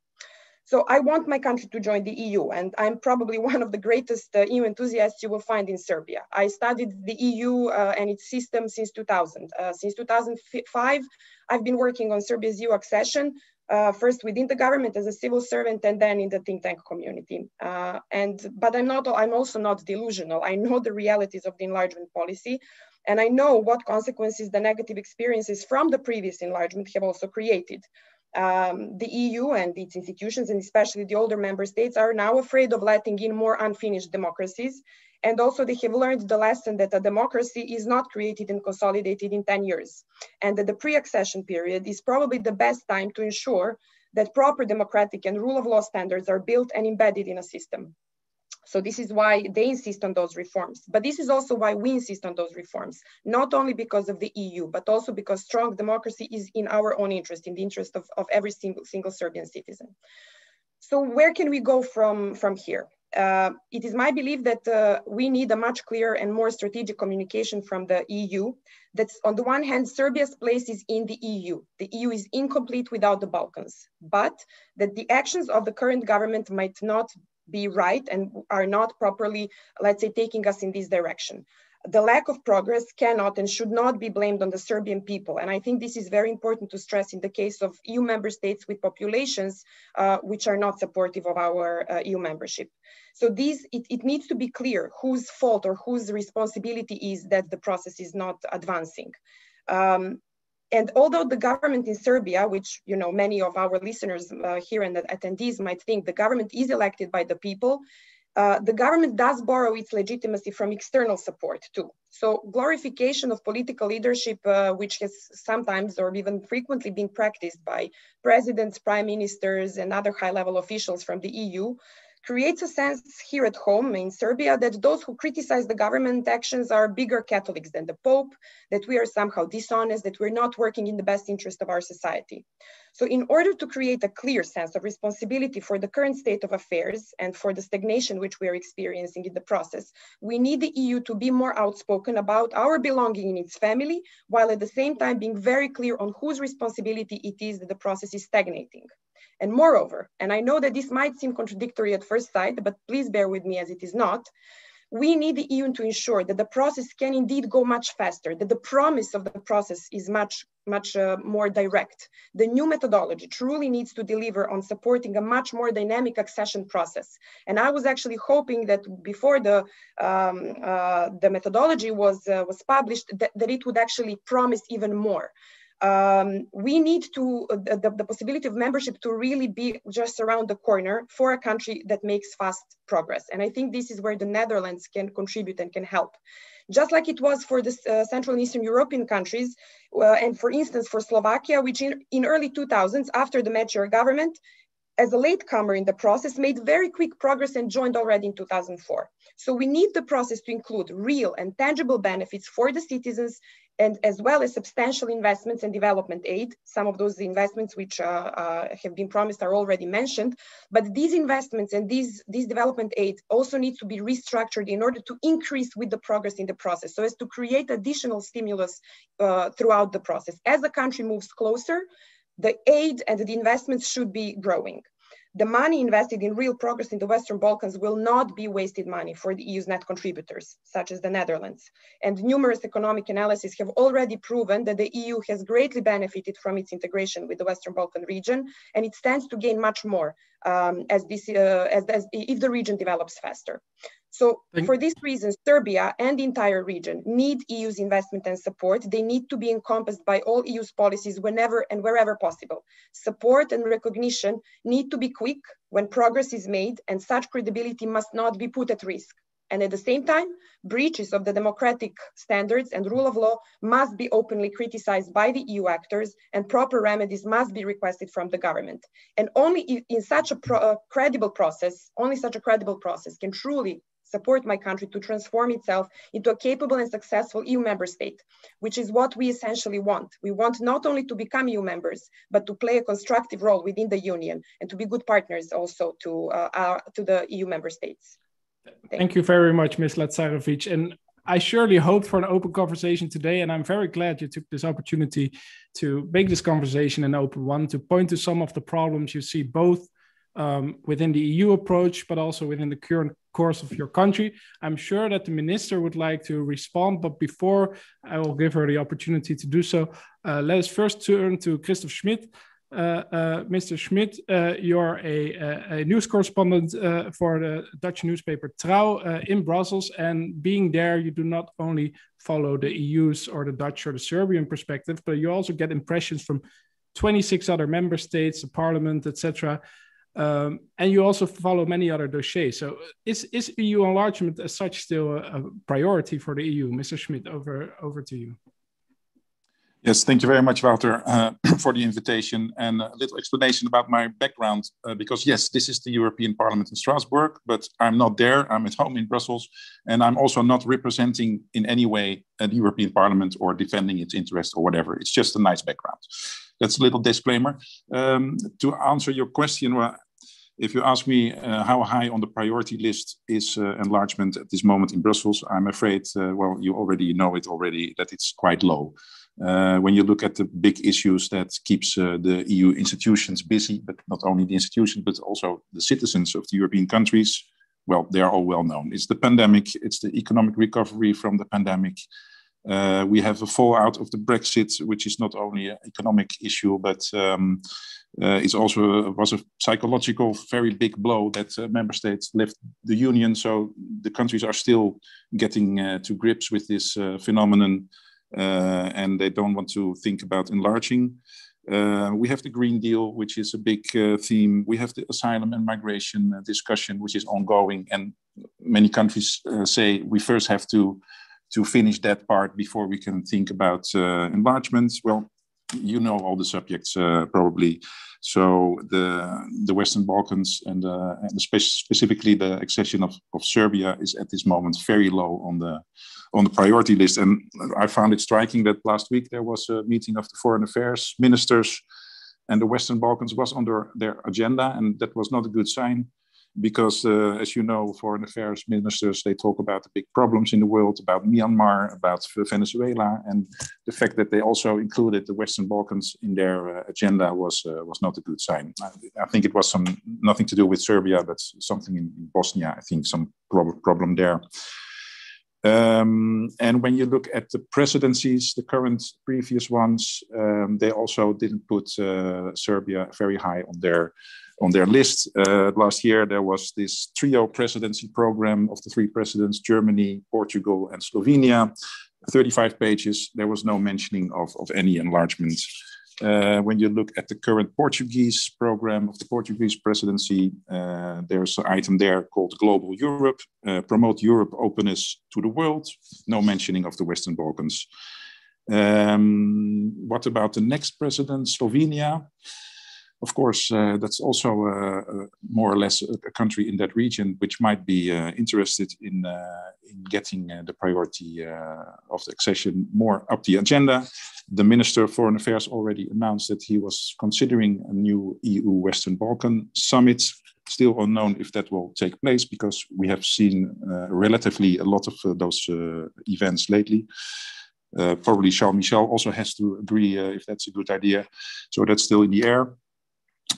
So I want my country to join the EU, and I'm probably one of the greatest uh, EU enthusiasts you will find in Serbia. I studied the EU uh, and its system since 2000. Uh, since 2005, I've been working on Serbia's EU accession, uh, first within the government as a civil servant, and then in the think tank community. Uh, and but I'm not. I'm also not delusional. I know the realities of the enlargement policy. And I know what consequences the negative experiences from the previous enlargement have also created um, the EU and its institutions, and especially the older member states, are now afraid of letting in more unfinished democracies. And also, they have learned the lesson that a democracy is not created and consolidated in 10 years, and that the pre accession period is probably the best time to ensure that proper democratic and rule of law standards are built and embedded in a system. So this is why they insist on those reforms. But this is also why we insist on those reforms, not only because of the EU, but also because strong democracy is in our own interest, in the interest of, of every single, single Serbian citizen. So where can we go from, from here? Uh, it is my belief that uh, we need a much clearer and more strategic communication from the EU. That's on the one hand, Serbia's place is in the EU. The EU is incomplete without the Balkans, but that the actions of the current government might not be right and are not properly, let's say, taking us in this direction. The lack of progress cannot and should not be blamed on the Serbian people. And I think this is very important to stress in the case of EU member states with populations uh, which are not supportive of our uh, EU membership. So these, it, it needs to be clear whose fault or whose responsibility is that the process is not advancing. Um, and although the government in Serbia, which you know many of our listeners uh, here and the attendees might think the government is elected by the people, uh, the government does borrow its legitimacy from external support too. So glorification of political leadership, uh, which has sometimes or even frequently been practiced by presidents, prime ministers, and other high-level officials from the EU, creates a sense here at home in Serbia that those who criticize the government actions are bigger Catholics than the Pope, that we are somehow dishonest, that we're not working in the best interest of our society. So in order to create a clear sense of responsibility for the current state of affairs and for the stagnation which we are experiencing in the process, we need the EU to be more outspoken about our belonging in its family, while at the same time being very clear on whose responsibility it is that the process is stagnating. And moreover, and I know that this might seem contradictory at first sight, but please bear with me as it is not, we need the EU to ensure that the process can indeed go much faster, that the promise of the process is much, much uh, more direct. The new methodology truly needs to deliver on supporting a much more dynamic accession process. And I was actually hoping that before the, um, uh, the methodology was, uh, was published, that, that it would actually promise even more um, we need to uh, the, the, possibility of membership to really be just around the corner for a country that makes fast progress. And I think this is where the Netherlands can contribute and can help. Just like it was for the uh, Central and Eastern European countries, uh, and for instance, for Slovakia, which in, in early 2000s, after the Mečiar government, as a latecomer in the process, made very quick progress and joined already in 2004. So we need the process to include real and tangible benefits for the citizens and as well as substantial investments and development aid. Some of those investments which uh, uh, have been promised are already mentioned, but these investments and these, these development aid also needs to be restructured in order to increase with the progress in the process, so as to create additional stimulus uh, throughout the process. As the country moves closer, the aid and the investments should be growing. The money invested in real progress in the Western Balkans will not be wasted money for the EU's net contributors, such as the Netherlands. And numerous economic analyses have already proven that the EU has greatly benefited from its integration with the Western Balkan region, and it stands to gain much more um, as, this, uh, as, as if the region develops faster. So for these reasons, Serbia and the entire region need EU's investment and support. They need to be encompassed by all EU's policies whenever and wherever possible. Support and recognition need to be quick when progress is made and such credibility must not be put at risk. And at the same time, breaches of the democratic standards and rule of law must be openly criticized by the EU actors and proper remedies must be requested from the government. And only in such a, pro a credible process, only such a credible process can truly support my country to transform itself into a capable and successful EU member state, which is what we essentially want. We want not only to become EU members, but to play a constructive role within the Union and to be good partners also to, uh, our, to the EU member states.
Thank, Thank you. very much, Ms. Lazarevic. And I surely hoped for an open conversation today, and I'm very glad you took this opportunity to make this conversation an open one, to point to some of the problems you see both um, within the EU approach, but also within the current course of your country. I'm sure that the minister would like to respond, but before I will give her the opportunity to do so, uh, let us first turn to Christoph Schmidt. Uh, uh, Mr. Schmidt, uh, you're a, a, a, news correspondent uh, for the Dutch newspaper Trouw uh, in Brussels, and being there, you do not only follow the EU's or the Dutch or the Serbian perspective, but you also get impressions from 26 other member states, the parliament, etc. Um, and you also follow many other dossiers. So is, is EU enlargement as such still a, a priority for the EU? Mr. Schmidt, over, over to you.
Yes, thank you very much, Wouter, uh, for the invitation and a little explanation about my background. Uh, because yes, this is the European Parliament in Strasbourg, but I'm not there. I'm at home in Brussels, and I'm also not representing in any way the European Parliament or defending its interests or whatever. It's just a nice background. That's a little disclaimer. Um, to answer your question, well, if you ask me uh, how high on the priority list is uh, enlargement at this moment in Brussels, I'm afraid, uh, well, you already know it already, that it's quite low. Uh, when you look at the big issues that keeps uh, the EU institutions busy, but not only the institutions, but also the citizens of the European countries, well, they are all well known. It's the pandemic, it's the economic recovery from the pandemic, uh, we have a fallout of the Brexit, which is not only an economic issue, but um, uh, it's also was a psychological very big blow that uh, member states left the union. So the countries are still getting uh, to grips with this uh, phenomenon, uh, and they don't want to think about enlarging. we have the Green Deal, which is a big theme. We have the asylum and migration discussion, which is ongoing, and many countries say we first have to to finish that part before we can think about uh, enlargements. Well, you know all the subjects uh, probably. So the the Western Balkans and, uh, and spe specifically the accession of, of Serbia is at this moment very low on the on the priority list. And I found it striking that last week there was a meeting of the foreign affairs ministers, and the Western Balkans was on their, their agenda, and that was not a good sign because, uh, as you know, foreign affairs ministers they talk about the big problems in the world, about Myanmar, about Venezuela, and the fact that they also included the Western Balkans in their uh, agenda was uh, was not a good sign. I, think it was some nothing to do with Serbia, but something in, in Bosnia. I think some prob problem there. Um, and when you look at the presidencies, the current previous ones, um, they also didn't put uh, Serbia very high on their on their list. Uh, last year, there was this trio presidency program of the three presidents Germany, Portugal, and Slovenia. 35 pages. There was no mentioning of, of any enlargement. Uh, when you look at the current Portuguese program of the Portuguese presidency, uh, there's an item there called Global Europe, uh, promote Europe openness to the world, no mentioning of the Western Balkans. Um, what about the next president, Slovenia? Of course, uh, that's also uh, uh, more or less a, country in that region which might be uh, interested in, uh, in getting uh, the priority of the accession more up the agenda. The Minister of Foreign Affairs already announced that he was considering a new EU Western Balkan summit. Still unknown if that will take place because we have seen relatively a lot of those events lately. Uh, probably Charles Michel also has to agree uh, if that's a good idea. So that's still in the air.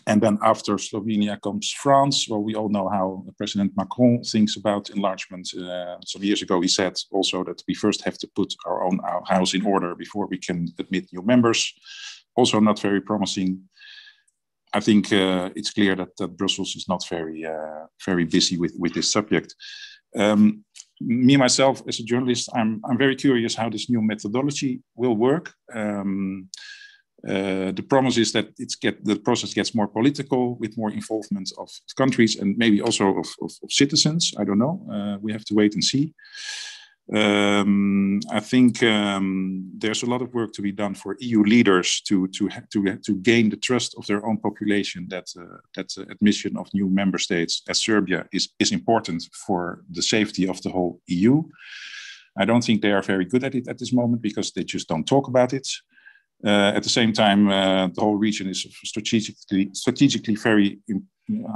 And then after Slovenia comes France. Well, we all know how President Macron thinks about enlargement. Uh, some years ago, he said also that we first have to put our own house in order before we can admit new members. Also, not very promising. I think uh, it's clear that, that, Brussels is not very, uh, very busy with, with this subject. Um, me myself, as a journalist, I'm, I'm very curious how this new methodology will work. Um, uh, the promise is that it's get the process gets more political with more involvement of countries and maybe also of, of, of citizens. I don't know. Uh, we have to wait and see. Um, I think um, there's a lot of work to be done for EU leaders to to to to gain the trust of their own population that uh, that uh, admission of new member states as Serbia is is important for the safety of the whole EU. I don't think they are very good at it at this moment because they just don't talk about it. Uh, at the same time, uh, the whole region is strategically strategically very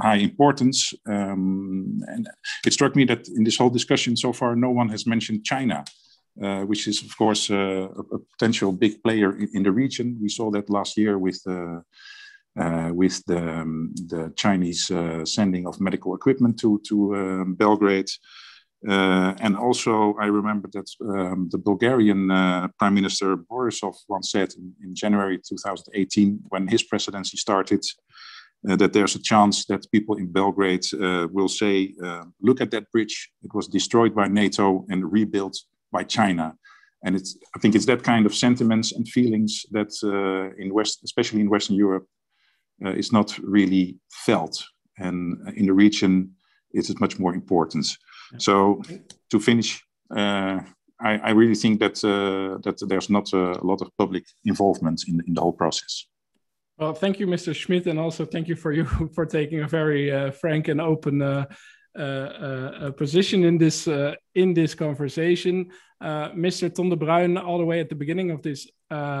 high importance. Um, and it struck me that in this whole discussion so far, no one has mentioned China, uh, which is of course uh, a, potential big player in, in, the region. We saw that last year with uh, uh, with the, um, the Chinese sending of medical equipment to, to um, Belgrade. Uh, and also, I remember that um, the Bulgarian uh, Prime Minister Borisov once said in, in, January 2018, when his presidency started, uh, that there's a chance that people in Belgrade uh, will say, look at that bridge, it was destroyed by NATO and rebuilt by China and it's i think it's that kind of sentiments and feelings that uh, in west especially in western europe uh, is not really felt. And in the region, it is much more important. So to finish, uh, I, I, really think that uh, that there's not a, lot of public involvement in, in the whole process.
Well, thank you, Mr. Schmidt, and also thank you for you for taking a very uh, frank and open uh, uh, uh position in this in this conversation. Mr. Tom de Bruijn, all the way at the beginning of this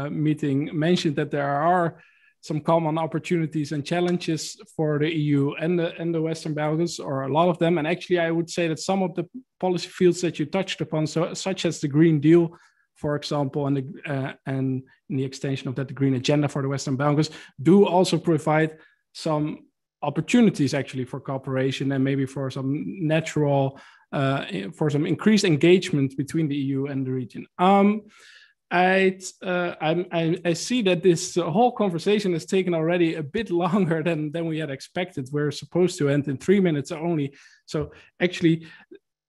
meeting, mentioned that there are some common opportunities and challenges for the EU and the and the Western Balkans, or a lot of them. And actually, I would say that some of the policy fields that you touched upon, so such as the Green Deal, for example, and the uh, and the extension of that, the Green Agenda for the Western Balkans, do also provide some opportunities actually for cooperation and maybe for some natural uh, for some increased engagement between the EU and the region. Um, I, uh, I, I see that this whole conversation has taken already a bit longer than, than we had expected. We're supposed to end in three minutes only. So actually,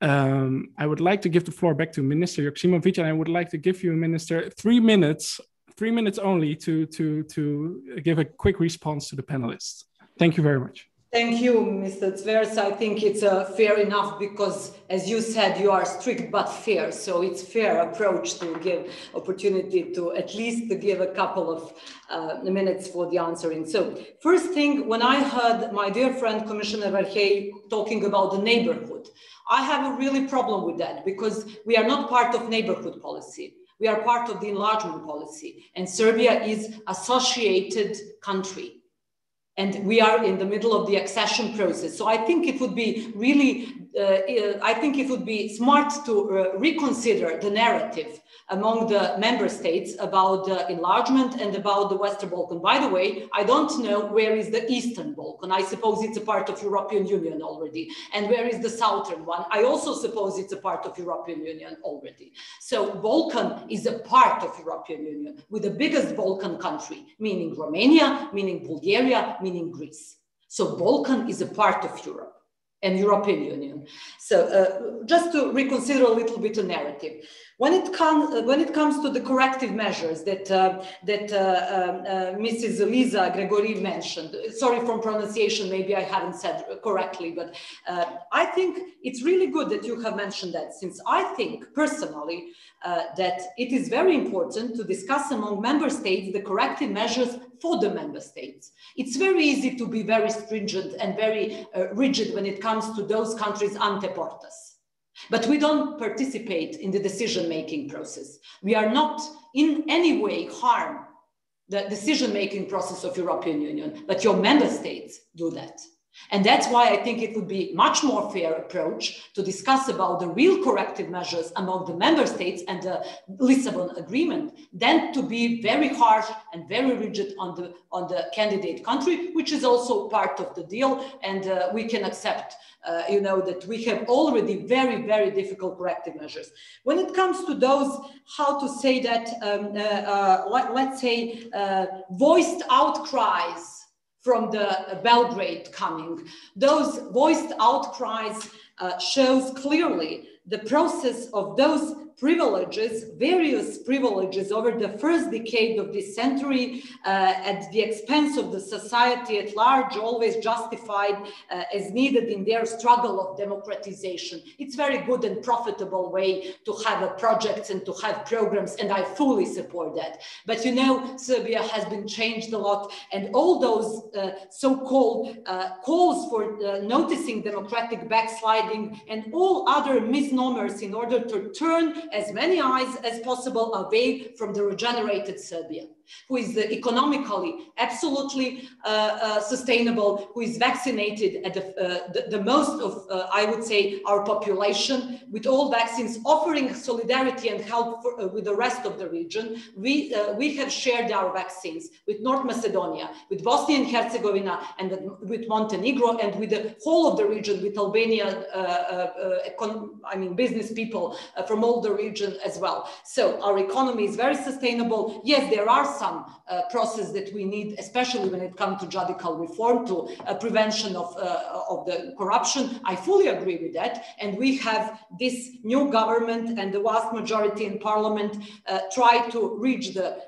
um, I would like to give the floor back to Minister Joksimovic, and I would like to give you, Minister, three minutes, three minutes only to, to, to give a quick response to the panelists. Thank you very much.
Thank you, Mr. Zweers. I think it's uh, fair enough because, as you said, you are strict but fair. So it's fair approach to give opportunity to at least to give a couple of uh, minutes for the answering. So first thing, when I heard my dear friend Commissioner Várhelyi talking about the neighborhood, I have a really problem with that because we are not part of neighborhood policy. We are part of the enlargement policy, and Serbia is associated country and we are in the middle of the accession process. So I think it would be really uh, I think it would be smart to uh, reconsider the narrative among the member states about the enlargement and about the Western Balkan. By the way, I don't know where is the Eastern Balkan. I suppose it's a part of European Union already. And where is the Southern one? I also suppose it's a part of European Union already. So Balkan is a part of European Union with the biggest Balkan country, meaning Romania, meaning Bulgaria, meaning Greece. So Balkan is a part of Europe and European Union. So uh, just to reconsider a little bit the narrative. When it, comes, uh, when it comes to the corrective measures that, uh, that uh, um, uh, Mrs. Lisa Gregori mentioned, sorry for pronunciation, maybe I haven't said correctly, but uh, I think it's really good that you have mentioned that since I think personally that it is very important to discuss among member states the corrective measures for the member states. It's very easy to be very stringent and very rigid when it comes to those countries ante portas. But we don't participate in the decision-making process. We are not in any way harm the decision-making process of European Union, but your member states do that. And that's why I think it would be much more fair approach to discuss about the real corrective measures among the member states and the Lisbon agreement than to be very harsh and very rigid on the, on the candidate country, which is also part of the deal. And uh, we can accept, uh, you know, that we have already very, very difficult corrective measures. When it comes to those, how to say that, um, uh, uh let, let's say, uh, voiced outcries from the Belgrade coming. Those voiced outcries uh, shows clearly the process of those privileges, various privileges over the first decade of this century uh, at the expense of the society at large, always justified uh, as needed in their struggle of democratization. It's very good and profitable way to have a projects and to have programs, and I fully support that. But you know, Serbia has been changed a lot, and all those uh, so-called uh, calls for uh, noticing democratic backsliding and all other misnomers in order to turn as many eyes as possible away from the regenerated Serbia who is economically absolutely uh, uh, sustainable, who is vaccinated at the, uh, the, the, most of, uh, I would say, our population, with all vaccines offering solidarity and help for, uh, with the rest of the region. We, uh, we have shared our vaccines with North Macedonia, with Bosnia and Herzegovina, and with Montenegro, and with the whole of the region, with Albania, I mean, business people from all the region as well. So our economy is very sustainable. Yes, there are some uh, process that we need, especially when it comes to judicial reform, to uh, prevention of, uh, of the corruption. I fully agree with that. And we have this new government and the vast majority in parliament try to reach the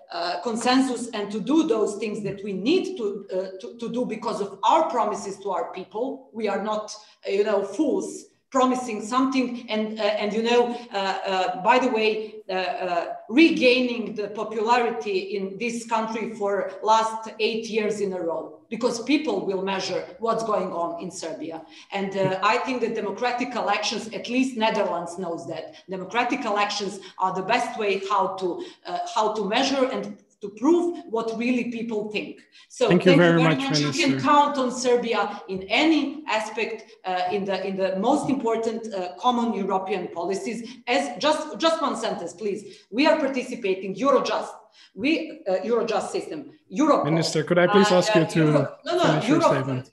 consensus and to do those things that we need to, to, to do because of our promises to our people. We are not, you know, fools promising something and uh, and you know uh, uh, by the way uh, uh, regaining the popularity in this country for last eight years in a row because people will measure what's going on in Serbia. And uh, I think that democratic elections at least Netherlands knows that democratic elections are the best way how to how to measure and to prove what really people think.
So thank you, thank very, you very, much. much.
You can count on Serbia in any aspect uh, in the in the most important uh, common European policies. As just just one sentence, please. We are participating Eurojust. We uh, Eurojust system. Europe.
Minister, could I please ask you uh, to Euro, no, no, finish Euro, your statement?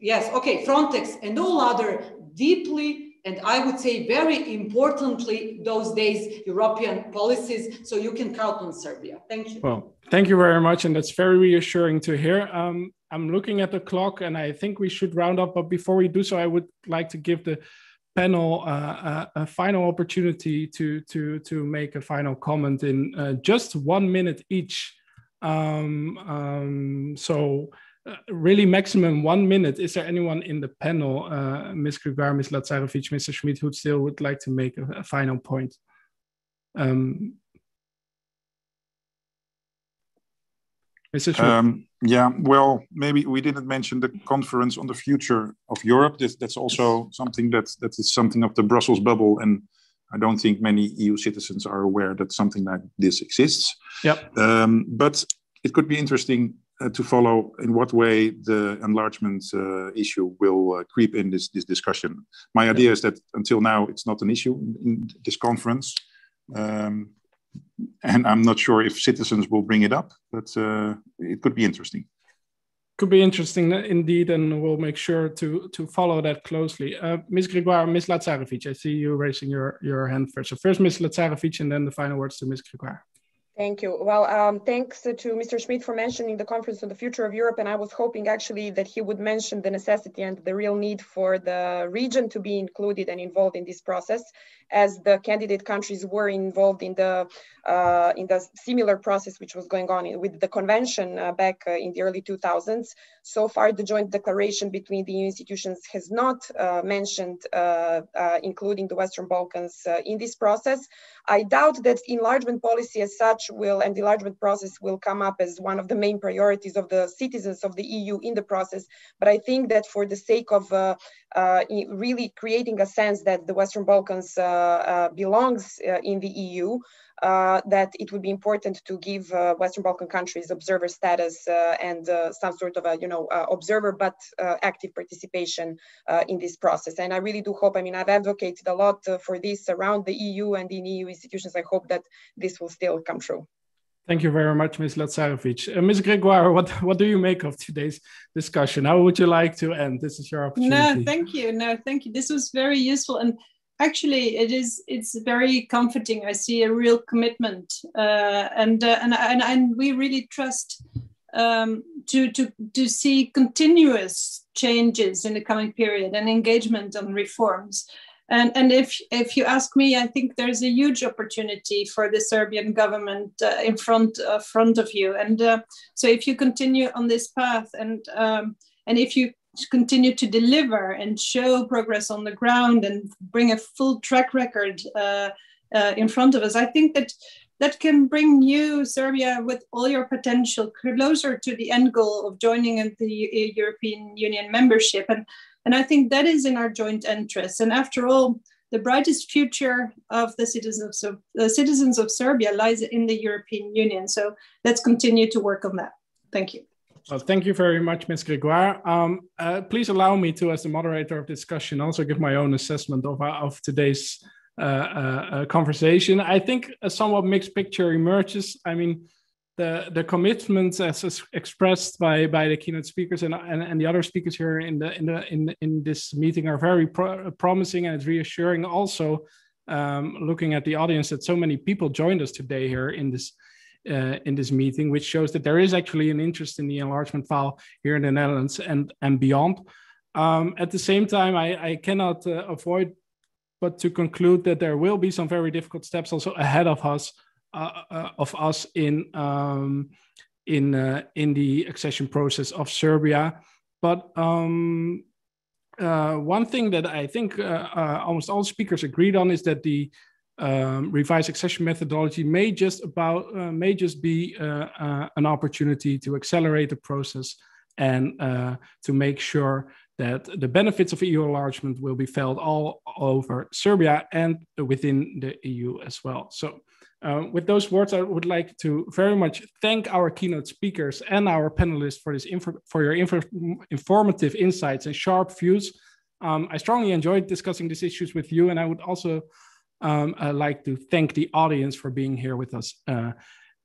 yes. Okay. Frontex and all other deeply and I would say very importantly, those days, European policies. So you can count on Serbia. Thank you.
Well, thank you very much. And that's very reassuring to hear. Um, I'm looking at the clock and I think we should round up. But before we do so, I would like to give the panel uh, a, a, final opportunity to, to, to make a final comment in uh, just one minute each. Um, um, so uh, really maximum one minute. Is there anyone in the panel, uh, Ms. Gregoire, Ms. Lazarevic, Mr. Schmidt, who still would like to make a, a final point? Um,
Mr. Um, yeah, well, maybe we didn't mention the conference on the future of Europe. That's, that's also something that that is something of the Brussels bubble, and I don't think many EU citizens are aware that something like this exists.
Yep.
Um, but it could be interesting uh, to follow in what way the enlargement uh, issue will uh, creep in this, this discussion. My idea is that until now it's not an issue in, in this conference. Um, and I'm not sure if citizens will bring it up, but uh, it could be interesting.
Could be interesting indeed, and we'll make sure to to follow that closely. Uh, Ms. Gregoire, Ms. Lazarevic, I see you raising your, your hand first. So first Ms. Lazarevic, and then the final words to Ms. Gregoire.
Thank you. Well, um, thanks to Mr. Schmidt for mentioning the conference on the future of Europe. And I was hoping actually that he would mention the necessity and the real need for the region to be included and involved in this process as the candidate countries were involved in the uh, in the similar process which was going on with the convention uh, back uh, in the early 2000s. So far, the joint declaration between the EU institutions has not uh, mentioned uh, uh, including the Western Balkans in this process. I doubt that enlargement policy as such will and the enlargement process will come up as one of the main priorities of the citizens of the EU in the process. But I think that for the sake of really creating a sense that the Western Balkans uh, belongs uh, in the EU, uh, that it would be important to give uh, Western Balkan countries observer status uh, and uh, some sort of a you know observer but active participation in this process. And I really do hope. I mean, I've advocated a lot for this around the EU and in EU institutions. I hope that this will still come true.
Thank you very much, Ms. Lazarevic. Uh, Ms. Gregoire, what, what do you make of today's discussion? How would you like to end? This is your opportunity.
No, thank you. No, thank you. This was very useful. And actually it is it's very comforting. I see a real commitment uh, and, uh, and, and and we really trust um, to to to see continuous changes in the coming period and engagement on reforms. And and if if you ask me i think there's a huge opportunity for the serbian government uh, in front uh, front of you. And uh, so if you continue on this path and um, and if you continue to deliver and show progress on the ground and bring a full track record uh, uh, in front of us. I think that that can bring you, Serbia, with all your potential, closer to the end goal of joining the European Union membership. And, and I think that is in our joint interest. And after all, the brightest future of the citizens of the citizens of Serbia lies in the European Union. So let's continue to work on that. Thank you.
Well, thank you very much, Ms. Gregoire. Um, uh, please allow me to, as the moderator of discussion, also give my own assessment of, uh, of today's uh, uh, uh, conversation. I think a somewhat mixed picture emerges. I mean, the the commitments as expressed by by the keynote speakers and, and, and the other speakers here in the in the in in this meeting are very pro promising and it's reassuring also um, looking at the audience that so many people joined us today here in this uh, in this meeting which shows that there is actually an interest in the enlargement file here in the Netherlands and and beyond um, at the same time I, I cannot uh, avoid but to conclude that there will be some very difficult steps also ahead of us uh, uh, of us in um, in uh, in the accession process of Serbia. But um, one thing that I think almost all speakers agreed on is that the um, revised accession methodology may just about uh, may just be uh, uh, an opportunity to accelerate the process and to make sure that the benefits of EU enlargement will be felt all over Serbia and within the EU as well. So uh, with those words, I would like to very much thank our keynote speakers and our panelists for this for your informative insights and sharp views. Um, I strongly enjoyed discussing these issues with you, and I would also um, uh, like to thank the audience for being here with us uh,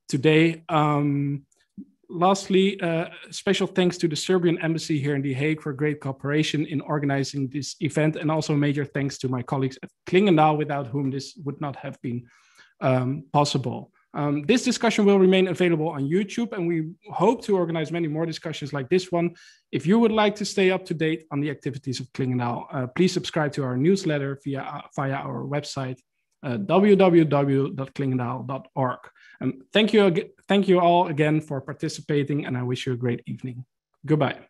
today. Um, lastly, uh, special thanks to the Serbian embassy here in The Hague for great cooperation in organizing this event, and also major thanks to my colleagues at Clingendael, without whom this would not have been um, possible. Um, this discussion will remain available on YouTube, and we hope to organize many more discussions like this one. If you would like to stay up to date on the activities of Clingendael, uh, please subscribe to our newsletter via, uh, via our website, uh, www.clingendael.org. Um, thank, you, thank you all again for participating, and I wish you a great evening. Goodbye.